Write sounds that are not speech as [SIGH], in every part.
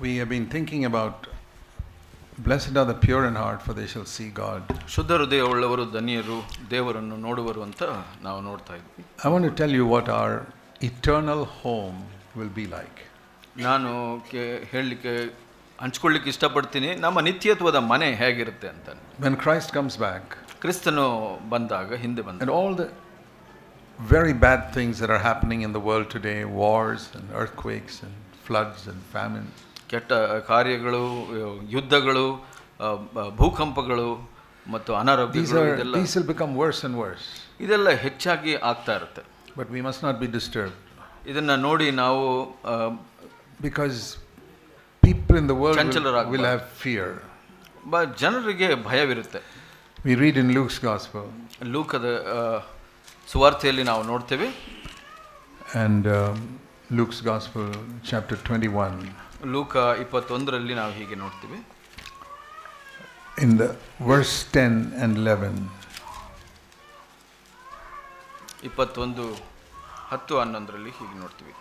we have been thinking about blessed are the pure in heart, for they shall see God. ಶುದ್ಧ ಹೃದಯವುಳ್ಳವರು ಧನ್ಯರು ದೇವರನ್ನು ನೋಡುವರು ಅಂತ ನಾವು ನೋಡ್ತಾ ಇದ್ವಿ I want to tell you what our eternal home will be like. ನಾನು ಕೆ ಹೇಳಲಿಕ್ಕೆ ಹಂಚ್ಕೊಳ್ಳಿಕ್ಕೆ ಇಷ್ಟಪಡ್ತೀನಿ ನಮ್ಮ ನಿತ್ಯತ್ವದ ಮನೆ ಹೇಗಿರುತ್ತೆ ಅಂತ When Christ comes back, ಕ್ರಿಸ್ತನು ಬಂದಾಗ ಹಿಂದೆ ಬಂದ and all the very bad things that are happening in the world today wars and earthquakes and floods and famines ಕೆಟ್ಟ ಕಾರ್ಯಗಳು ಯುದ್ಧಗಳು ಭೂಕಂಪಗಳು ಮತ್ತು ಅನಾರೋಗ್ಯ ಇದೆಲ್ಲ ಹೆಚ್ಚಾಗಿ ಆಗ್ತಾ ಇರುತ್ತೆ. But we must not be disturb ಇದನ್ನು ನೋಡಿ ನಾವು because people in the world will have fear ಬ ಜನರಿಗೆ ಭಯವಿರುತ್ತೆ. We read in Luke's gospel ಲೂಕದ ಸುವಾರ್ತೆಯಲ್ಲಿ ನಾವು ನೋಡ್ತೇವೆ. And Luke's gospel chapter twenty one ಲೂಕ ಇಪ್ಪತ್ತೊಂದರಲ್ಲಿ ನಾವು ಹೀಗೆ ನೋಡ್ತೀವಿ in the verse ten and eleven ಇಪ್ಪತ್ತೊಂದು ಹತ್ತು ಹನ್ನೊಂದರಲ್ಲಿ ಹೀಗೆ ನೋಡ್ತೀವಿ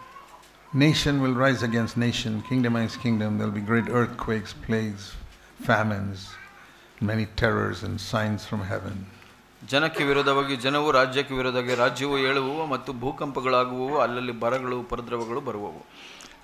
Nation will rise against nation, kingdom against kingdom. There will be great earthquakes, plagues, famines, many terrors and signs from heaven. ಜನಕ್ಕೆ ವಿರೋಧವಾಗಿ ಜನವು ರಾಜ್ಯಕ್ಕೆ ವಿರೋಧವಾಗಿ ರಾಜ್ಯವು ಏಳುವು ಮತ್ತು ಭೂಕಂಪಗಳಾಗುವವು ಅಲ್ಲಲ್ಲಿ ಬರಗಳು ಉಪದ್ರವಗಳು ಬರುವವು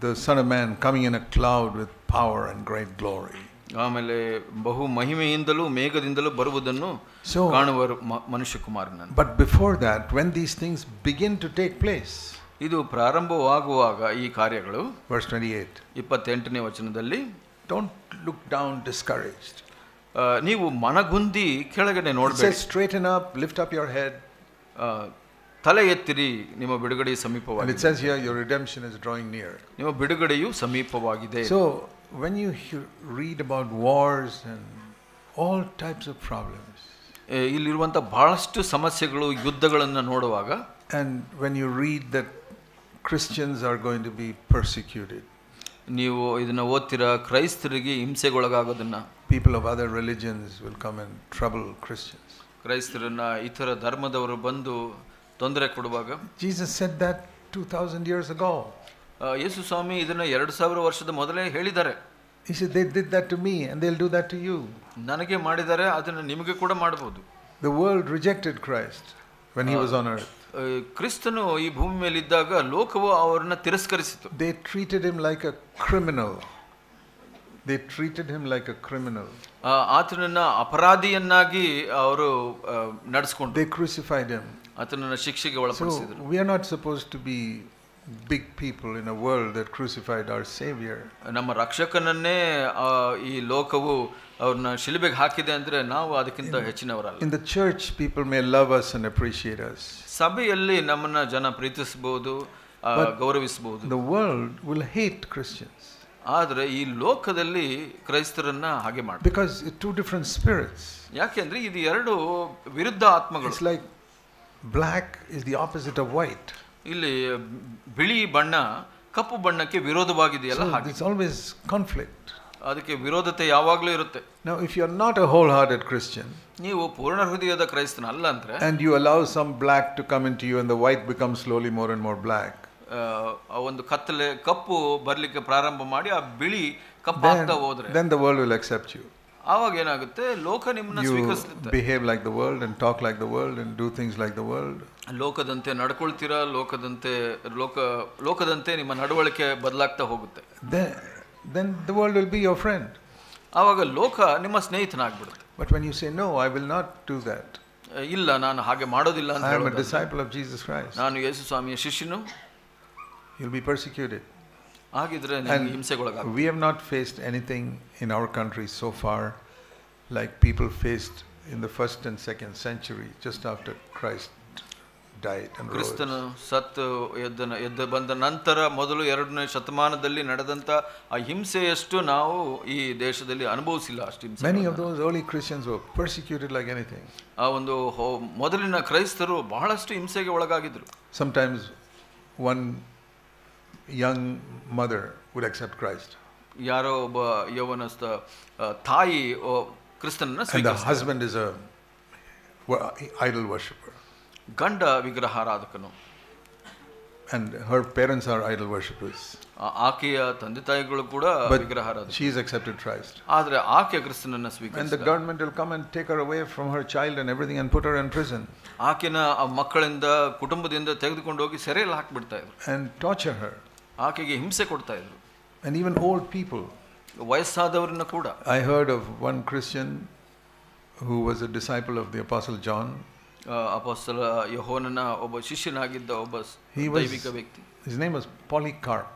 the Son of Man coming in a cloud with power and great glory. ಆಮೇಲೆ ಬಹು ಮಹಿಮೆಯಿಂದಲೂ ಮೇಘದಿಂದಲೂ ಬರುವುದನ್ನು So- ಕಾಣುವರು ಮ- ಮನುಷ್ಯ ಕುಮಾರನನ್ನು But before that, when these things begin to take place, ಇದು ಪ್ರಾರಂಭವಾಗುವಾಗ ಈ ಕಾರ್ಯಗಳು verse 28, ಇಪ್ಪತ್ತೆಂಟನೇ ವಚನದಲ್ಲಿ don't look down discouraged. ಆ, ನೀವು ಮನಗುಂದಿ ಕೆಳಗಡೆ It ನೋಡ್ಬೇಡಿ says, straighten up, lift up your head. ಆ, ತಲೆ ಎತ್ತಿರಿ ನಿಮ್ಮ ಬಿಡುಗಡೆ ಸಮೀಪವಾಗಿದೆ ನಿಮ್ಮ ಬಿಡುಗಡೆಯು ಸಮೀಪವಾಗಿದೆ so when you hear, read about wars and all types of problems, ಇಲ್ಲಿರುವಂಥ ಬಹಳಷ್ಟು ಸಮಸ್ಯೆಗಳು ಯುದ್ಧಗಳನ್ನು ನೋಡುವಾಗ and when you read that Christians are going to be persecuted, ನೀವು ಇದನ್ನು ಓದ್ತೀರಾ ಕ್ರೈಸ್ತರಿಗೆ ಹಿಂಸೆಗೊಳಗಾಗೋದನ್ನು people of other religions will come and trouble Christians. ಕ್ರೈಸ್ತರನ್ನ ಇತರ ಧರ್ಮದವರು ಬಂದು ತೊಂದರೆ ಕೊಡುವಾಗ Jesus said that 2000 years ago. ಆ, ಯೇಸು ಸ್ವಾಮಿ ಇದನ್ನ ಎರಡು ಸಾವಿರ ವರ್ಷದ ಮೊದಲೇ ಹೇಳಿದ್ದಾರೆ He said, They did that to me, and they'll do that to you. ನನಗೆ ಮಾಡಿದ್ದಾರೆ ಅದನ್ನು ನಿಮಗೆ ಕೂಡ ಮಾಡಬಹುದು The world rejected Christ when he was on earth. ಆ, ಕ್ರಿಸ್ತನು ಈ ಭೂಮಿ ಮೇಲಿದ್ದಾಗ ಲೋಕವು ಅವರನ್ನ ತಿರಸ್ಕರಿಸಿತು They treated him like a criminal. They treated him like a criminal. ಆ, ಆತನನ್ನ ಅಪರಾಧಿಯನ್ನಾಗಿ ಅವರು ನಡೆಸ್ಕೊಂಡ್ರು They crucified him. ಆತನನ್ನು ಶಿಕ್ಷೆಗೆ ಒಳಪಡಿಸಿದರು. We are not suppose to be big people in a world that crucified our saviour ನಮ್ಮ ರಕ್ಷಕನನ್ನೇ ಈ ಲೋಕವು ಅವ್ರನ್ನ ಶಿಲುಬೆಗೆ ಹಾಕಿದೆ ಅಂದರೆ ನಾವು ಅದಕ್ಕಿಂತ ಹೆಚ್ಚಿನವರಲ್ಲ. In the church people may love us and appreciate us ಸಭೆಯಲ್ಲಿ ನಮ್ಮನ್ನು ಜನ ಪ್ರೀತಿಸಬಹುದು ಗೌರವಿಸಬಹುದು. The world will hate Christians ಆದರೆ ಈ ಲೋಕದಲ್ಲಿ ಕ್ರೈಸ್ತರನ್ನ ಹಾಗೆ ಮಾಡಿ ಬಿಕಾಸ್ ಟೂ ಡಿಫ್ರೆಂಟ್ ಸ್ಪಿರಿಟ್ಸ್ ಯಾಕೆಂದ್ರೆ ಇದು ಎರಡು ವಿರುದ್ಧ ಆತ್ಮಗಳು. Like black is the opposite of white. ಇಲ್ಲಿ ಬಿಳಿ ಬಣ್ಣ ಕಪ್ಪು ಬಣ್ಣಕ್ಕೆ ವಿರೋಧವಾಗಿದೆಯಲ್ಲ So ಹಾಗೆ there's always conflict. ಅದಕ್ಕೆ ವಿರೋಧತೆ ಯಾವಾಗಲೂ ಇರುತ್ತೆ Now, if you're not a wholehearted Christian ನೀವು ಪೂರ್ಣ ಹೃದಯದ ಕ್ರೈಸ್ತನ ಅಲ್ಲ ಅಂದ್ರೆ and you allow some black to come into you and the white becomes slowly more and more black, ಆ, ಆ ಒಂದು ಕತ್ತಲೆ ಕಪ್ಪು ಬರ್ಲಿಕ್ಕೆ ಪ್ರಾರಂಭ ಮಾಡಿ ಆ ಬಿಳಿ ಕಪ್ಪು then, ಆಗ್ತಾ ಹೋದ್ರೆ then the world will accept you. ಆವಾಗ ಏನಾಗುತ್ತೆ ಲೋಕ ನಿಮ್ಮನ್ನ You ಸ್ವೀಕರಿಸುತ್ತೆ behave like the world and talk like the world and do things like the world. ಲೋಕದಂತೆ ನಡ್ಕೊಳ್ತೀರಾ ಲೋಕದಂತೆ ಲೋಕ ಲೋಕದಂತೆ ನಿಮ್ಮ ನಡವಳಿಕೆ ಬದಲಾಗ್ತಾ ಹೋಗುತ್ತೆ Then, then the world will be your friend. ಆವಾಗ ಲೋಕ ನಿಮ್ಮ ಸ್ನೇಹಿತನಾಗ್ಬಿಡುತ್ತೆ But when you say, No, I will not do that, ಇಲ್ಲ ನಾನು ಹಾಗೆ ಮಾಡೋದಿಲ್ಲ ಅಂತ I am a ಹೇಳೋದು. disciple of Jesus Christ, ನಾನು ಯೇಸು ಸ್ವಾಮಿಯ ಶಿಷ್ಯನು you'll be persecuted. ಹಾಗಿದ್ರೆ ಆಗಿದ್ರೆ ಹಿಂಸೆಗೊಳಗ we have not faced anything in our country so far like people faced in the first and second century just after Christ ಕ್ರಿಸ್ತನು ಸತ್ತು ಎದ್ದನ ಎದ್ದು ಬಂದ ನಂತರ ಮೊದಲು ಎರಡನೇ ಶತಮಾನದಲ್ಲಿ ನಡೆದಂಥ ಆ ಹಿಂಸೆಯಷ್ಟು ನಾವು ಈ ದೇಶದಲ್ಲಿ ಅನುಭವಿಸಿಲ್ಲ ಅಷ್ಟು many of those early Christians persecuted like anything ಆ ಒಂದು ಮೊದಲಿನ ಕ್ರೈಸ್ತರು ಬಹಳಷ್ಟು ಹಿಂಸೆಗೆ ಒಳಗಾಗಿದ್ದರು sometimes one young mother would accept Christ, ಯಾರೋ ಒಬ್ಬ ಯೌವನಸ್ಥ ಆ, ತಾಯಿ ಓ, ಕ್ರಿಸ್ತನನ್ನ and the ಸ್ವೀಕರಿಸ್ತಾರೆ husband is a wo- idol worshipper, ಗಂಡ ವಿಗ್ರಹಾರಾಧಕನು and her parents are idol worshippers. ಆ- ಆಕೆಯ ತಂದೆ ತಾಯಿಗಳು ಕೂಡ But ವಿಗ್ರಹಾರಾಧಕ she has accepted Christ. ಆದ್ರೆ ಆಕೆ ಕ್ರಿಸ್ತನನ್ನ And the ಸ್ವೀಕರಿಸಿದ government will come and take her away from her child and everything and put her in prison ಆಕೆನ ಆ ಮಕ್ಕಳಿಂದ ಕುಟುಂಬದಿಂದ ತೆಗೆದುಕೊಂಡು ಹೋಗಿ ಸೆರೆಯಲ್ಲಿ ಹಾಕ್ಬಿಡ್ತಾ ಇದ್ರು and torture her. ಆಕೆಗೆ ಹಿಂಸೆ ಕೊಡ್ತಾ ಇದ್ರು And even old people. ವಯಸ್ಸಾದವ್ರನ್ನ ಕೂಡ I heard of one Christian who was a disciple of the Apostle John. ಆ, ಅಪೊಸ್ತಲ ಯಹೋನನ ಒಬ್ಬ ಶಿಷ್ಯನಾಗಿದ್ದ ಒಬ್ಬ ಸ್- He was- ದೈವಿಕ ವ್ಯಕ್ತಿ His name was Polycarp.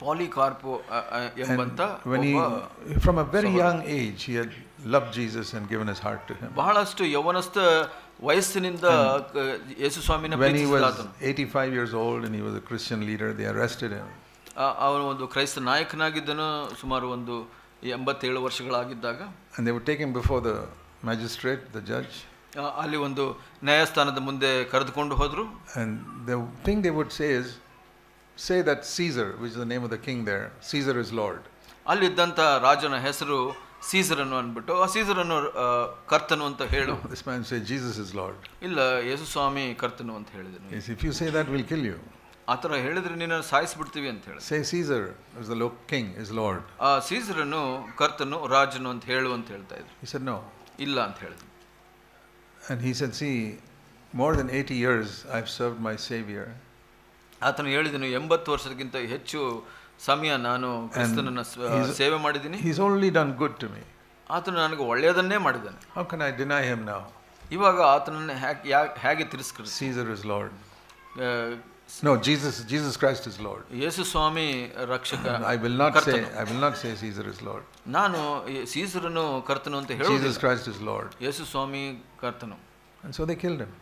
ಪಾಲಿಕಾರ್ಪು ಆ, ಆ, ಎಂಬಂತ And when he, ಒಬ್ಬ from a very young age, he had loved Jesus and given his heart to him. ಬಹಳಷ್ಟು ಯವನಸ್ಥ ವಯಸ್ಸಿನಿಂದ ಕ- ಯೇಸು ಸ್ವಾಮಿನ When he ಪ್ರೀತಿಸಿದ was ಆತನು 85 years old and he was a Christian leader, they arrested him. ಆ- ಅವನು ಒಂದು ಕ್ರೈಸ್ತ ನಾಯಕನಾಗಿದ್ದನು ಸುಮಾರು ಒಂದು ಎಂಬತ್ತೇಳು ವರ್ಷಗಳಾಗಿದ್ದಾಗ And they would take him before the magistrate, the judge. ಆ, ಅಲ್ಲಿ ಒಂದು ನ್ಯಾಯಸ್ಥಾನದ ಮುಂದೆ ಕರೆದುಕೊಂಡು ಹೋದ್ರು And the thing they would say is, say that Caesar, which is the name of the king there, Caesar is Lord. ಅಲ್ಲಿದ್ದಂಥ ರಾಜನ ಹೆಸರು ಸೀಸರನ್ನು ಅಂದ್ಬಿಟ್ಟು ಆ ಸೀಸರನ್ನು ಕರ್ತನು ಅಂತ ಹೇಳು. ಸೇ ಜೀಸಸ್ ಇಸ್ ಲಾರ್ಡ್ ಇಲ್ಲ ಯೇಸು ಸ್ವಾಮಿ ಕರ್ತನು ಅಂತ ಹೇಳಿದನು. If you say that will kill you ಆ ಥರ ಹೇಳಿದ್ರೆ ನೀನು ಸಾಯಿಸ್ಬಿಡ್ತೀವಿ ಅಂತ ಹೇಳಿ. Say Caesar is the Lord king is Lord ಆ ಸೀಸರನ್ನು ಕರ್ತನು ರಾಜನು ಅಂತ ಹೇಳು ಅಂತ ಹೇಳ್ತಾ ಇದ್ರು. ಈ ನೋ ಇಲ್ಲ ಅಂತ ಹೇಳಿದ್ರು. And he Sen C more than eighty years I have serve my saviour ಆತನು ಹೇಳಿದನು ಎಂಬತ್ತು ವರ್ಷಕ್ಕಿಂತ ಹೆಚ್ಚು ಸಮಯ ನಾನು ಕ್ರಿಸ್ತನನ್ನ ಸ್ವ- he's- ಸೇವೆ ಮಾಡಿದ್ದೀನಿ He's only done good to me. ಆತನು ನನಗೆ ಒಳ್ಳೆಯದನ್ನೇ ಮಾಡಿದ್ದಾನೆ How can I deny him now? ಇವಾಗ ಆತನನ್ನು ಹ್ಯಾಕ್ ಯಾ- ಹೇಗೆ ತಿರಸ್ಕರಿಸಿ Caesar is Lord. ಆ, No, Jesus, Jesus Christ is Lord. ಯೇಸು ಸ್ವಾಮಿ ರಕ್ಷಕ I will not say, ಕರ್ತನು. I will not say Caesar is Lord. ನಾನು ಈ ಸೀಸರನು ಕರ್ತನು ಅಂತ Jesus ಹೇಳುವುದಿಲ್ಲ Christ is Lord. ಯೇಸು ಸ್ವಾಮಿ ಕರ್ತನು And so they killed him.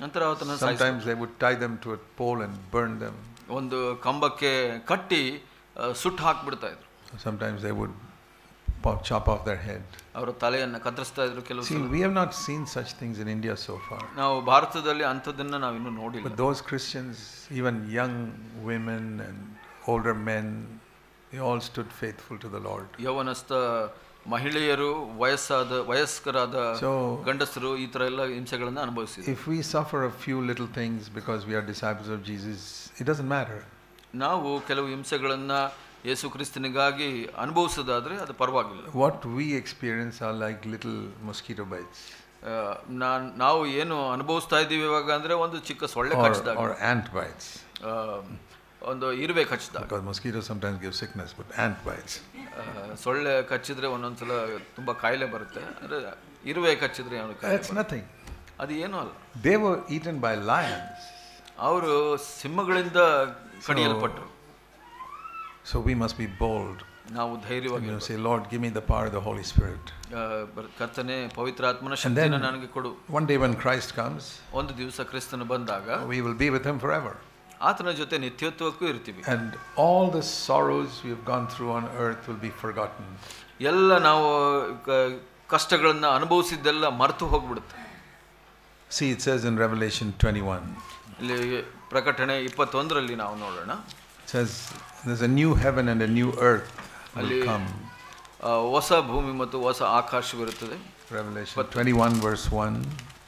ನಂತರ ಆತನ ಸಾಯಿಸಿದ್ರು. Sometimes they would tie them to a pole and burn them. ಒಂದು ಕಂಬಕ್ಕೆ ಕಟ್ಟಿ ಆ, ಸುಟ್ಟು ಹಾಕ್ಬಿಡ್ತಾ ಇದ್ರು Sometimes they would pop, chop off their head. ಅವರ ತಲೆಯನ್ನು ಕತ್ತರಿಸ್ತಾ ಇದ್ರು ಕೆಲವು See, ಸಲ we have not seen such things in India so far. ನಾವು ಭಾರತದಲ್ಲಿ ಅಂಥದ್ದನ್ನ ನಾವಿನ್ನೂ ನೋಡಿಲ್ಲ But those Christians, even young women and older men, they all stood faithful to the Lord. ಯೌವನಸ್ಥ ಮಹಿಳೆಯರು ವಯಸ್ಸಾದ ವಯಸ್ಕರಾದ So, ಗಂಡಸರು ಈ ತರ ಎಲ್ಲ ಹಿಂಸೆಗಳನ್ನ ಅನುಭವಿಸಿದ್ರು if we suffer a few little things because we are disciples of Jesus, it doesn't matter. ನಾವು ಕೆಲವು ಹಿಂಸೆಗಳನ್ನು ಯೇಸು ಕ್ರಿಸ್ತನಿಗಾಗಿ ಅನುಭವಿಸೋದಾದರೆ ಅದು ಪರವಾಗಿಲ್ಲ. What we experience are like little mosquito bites ನಾನು ನಾವು ಏನು ಅನುಭವಿಸ್ತಾ ಇದ್ದೀವಿ ಇವಾಗ ಅಂದರೆ ಒಂದು ಚಿಕ್ಕ ಸೊಳ್ಳೆ ಕಚ್ಚಿದಾಗ. ಆ್ಯಂಟ್ ಬೈಟ್ಸ್ ಒಂದು ಇರುವೆ ಕಚ್ಚಿದಾಗ. Mosquito sometimes give sickness but ant bites ಸೊಳ್ಳೆ ಕಚ್ಚಿದ್ರೆ ಒಂದೊಂದು ಸಲ ತುಂಬ ಕಾಯಿಲೆ ಬರುತ್ತೆ. ಅಂದರೆ ಇರುವೆ ಕಚ್ಚಿದ್ರೆ ನಥಿಂಗ್ ಅದು ಏನೂ ಅಲ್ಲ. ದೇವ್ ಈಟನ್ ಬೈ ಲಯನ್ಸ್ ಅವರು ಸಿಂಹಗಳಿಂದ ಕಡಿಯಲ್ಪಟ್ಟರು So we must be bold. ನಾವು And ಧೈರ್ಯವಾಗಿ you know, say, Lord, give me the power of the Holy Spirit. ಆ, ಬರ್- ಕರ್ತನೆ ಪವಿತ್ರ ಆತ್ಮನ And ಶಕ್ತಿನ then- ನನಗೆ ಕೊಡು One day when Christ comes, ಒಂದು ದಿವಸ ಕ್ರಿಸ್ತನು ಬಂದಾಗ we will be with him forever. ಆತನ ಜೊತೆ ನಿತ್ಯತ್ವಕ್ಕೂ ಇರ್ತೀವಿ And all the sorrows we have gone through on earth will be forgotten. ಎಲ್ಲ ನಾವು ಕ- ಕಷ್ಟಗಳನ್ನ ಅನುಭವಿಸಿದ್ದೆಲ್ಲ ಮರೆತು ಹೋಗ್ಬಿಡುತ್ತೆ See, it says in Revelation 21, ಇಲ್ಲಿ ಪ್ರಕಟಣೆ ಇಪ್ಪತ್ತೊಂದರಲ್ಲಿ ನಾವು ನೋಡೋಣ it says, There's a new heaven and a new earth will ಅಲ್ಲಿ come. ಆ, ಹೊಸ ಭೂಮಿ ಮತ್ತು ಹೊಸ ಆಕಾಶವಿರುತ್ತದೆ Revelation 21, verse 1.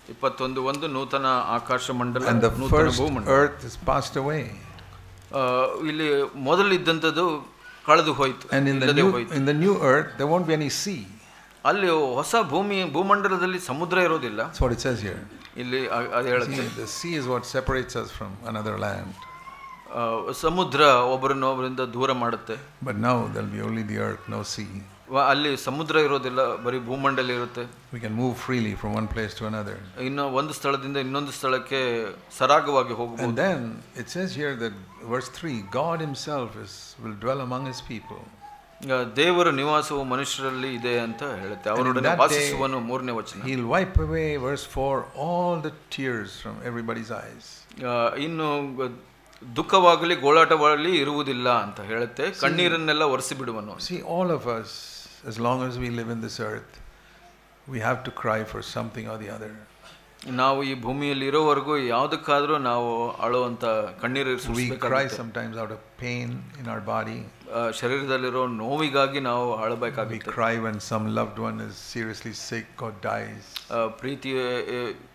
ಇಪ್ಪತ್ತೊಂದು ಒಂದು ನೂತನ ಆಕಾಶ ಮಂಡಲ And the ನೂತನ first ಭೂಮಂಡಲ earth is passed away. ಆ, ಇಲ್ಲಿ ಮೊದಲಿದ್ದಂಥದ್ದು ಕಳೆದು ಹೋಯ್ತು And in the, ಇಲ್ಲದೆ new, ಹೋಯ್ತು in the new earth, there won't be any sea. ಅಲ್ಲಿ ಹೊಸ ಭೂಮಿ ಭೂಮಂಡಲದಲ್ಲಿ ಸಮುದ್ರ ಇರೋದಿಲ್ಲ. ಸೊ ಇಟ್ಸ್ ಎಸ್ ಇಲ್ಲಿ ಹೇಳುತ್ತೆ. The sea is what separates us from another land ಸಮುದ್ರ ಒಬ್ಬರನ್ನು ಒಬ್ಬರಿಂದ ದೂರ ಮಾಡುತ್ತೆ. But now there'll be only the earth no sea ಅಲ್ಲಿ ಸಮುದ್ರ ಇರೋದಿಲ್ಲ ಬರೀ ಭೂಮಂಡಲ ಇರುತ್ತೆ. We can move freely from one place to another ಇನ್ನು ಒಂದು ಸ್ಥಳದಿಂದ ಇನ್ನೊಂದು ಸ್ಥಳಕ್ಕೆ ಸರಾಗವಾಗಿ ಹೋಗಬಹುದು. Then it says here that verse 3 God himself is will dwell among his people ಈಗ ದೇವರ ನಿವಾಸವು ಮನುಷ್ಯರಲ್ಲಿ ಇದೆ ಅಂತ ಹೇಳುತ್ತೆ ಅವರೊಡನೆ that day- ವಾಸಿಸುವನು ಮೂರನೇ ವಚನ He'll wipe away, verse 4, all the tears from everybody's eyes. ಆ, ಇನ್ನು ಗ- ದುಃಖವಾಗಲಿ ಗೋಳಾಟವಾಗಲಿ ಇರುವುದಿಲ್ಲ ಅಂತ ಹೇಳುತ್ತೆ ಕಣ್ಣೀರನ್ನೆಲ್ಲ ಒರೆಸಿ ಬಿಡುವನು See, all of us, as long as we live in this earth, we have to cry for something or the other. ನಾವು ಈ ಭೂಮಿಯಲ್ಲಿ ಇರೋವರೆಗೂ ಯಾವುದಕ್ಕಾದರೂ ನಾವು ಅಳುವಂಥ ಕಣ್ಣೀರು cry pain in our body ಶರೀರದಲ್ಲಿರೋ ನೋವಿಗಾಗಿ ನಾವು ಅಳಬೇಕಾಗಿ cry when some loved one is seriously sick or dies ಪ್ರೀತಿ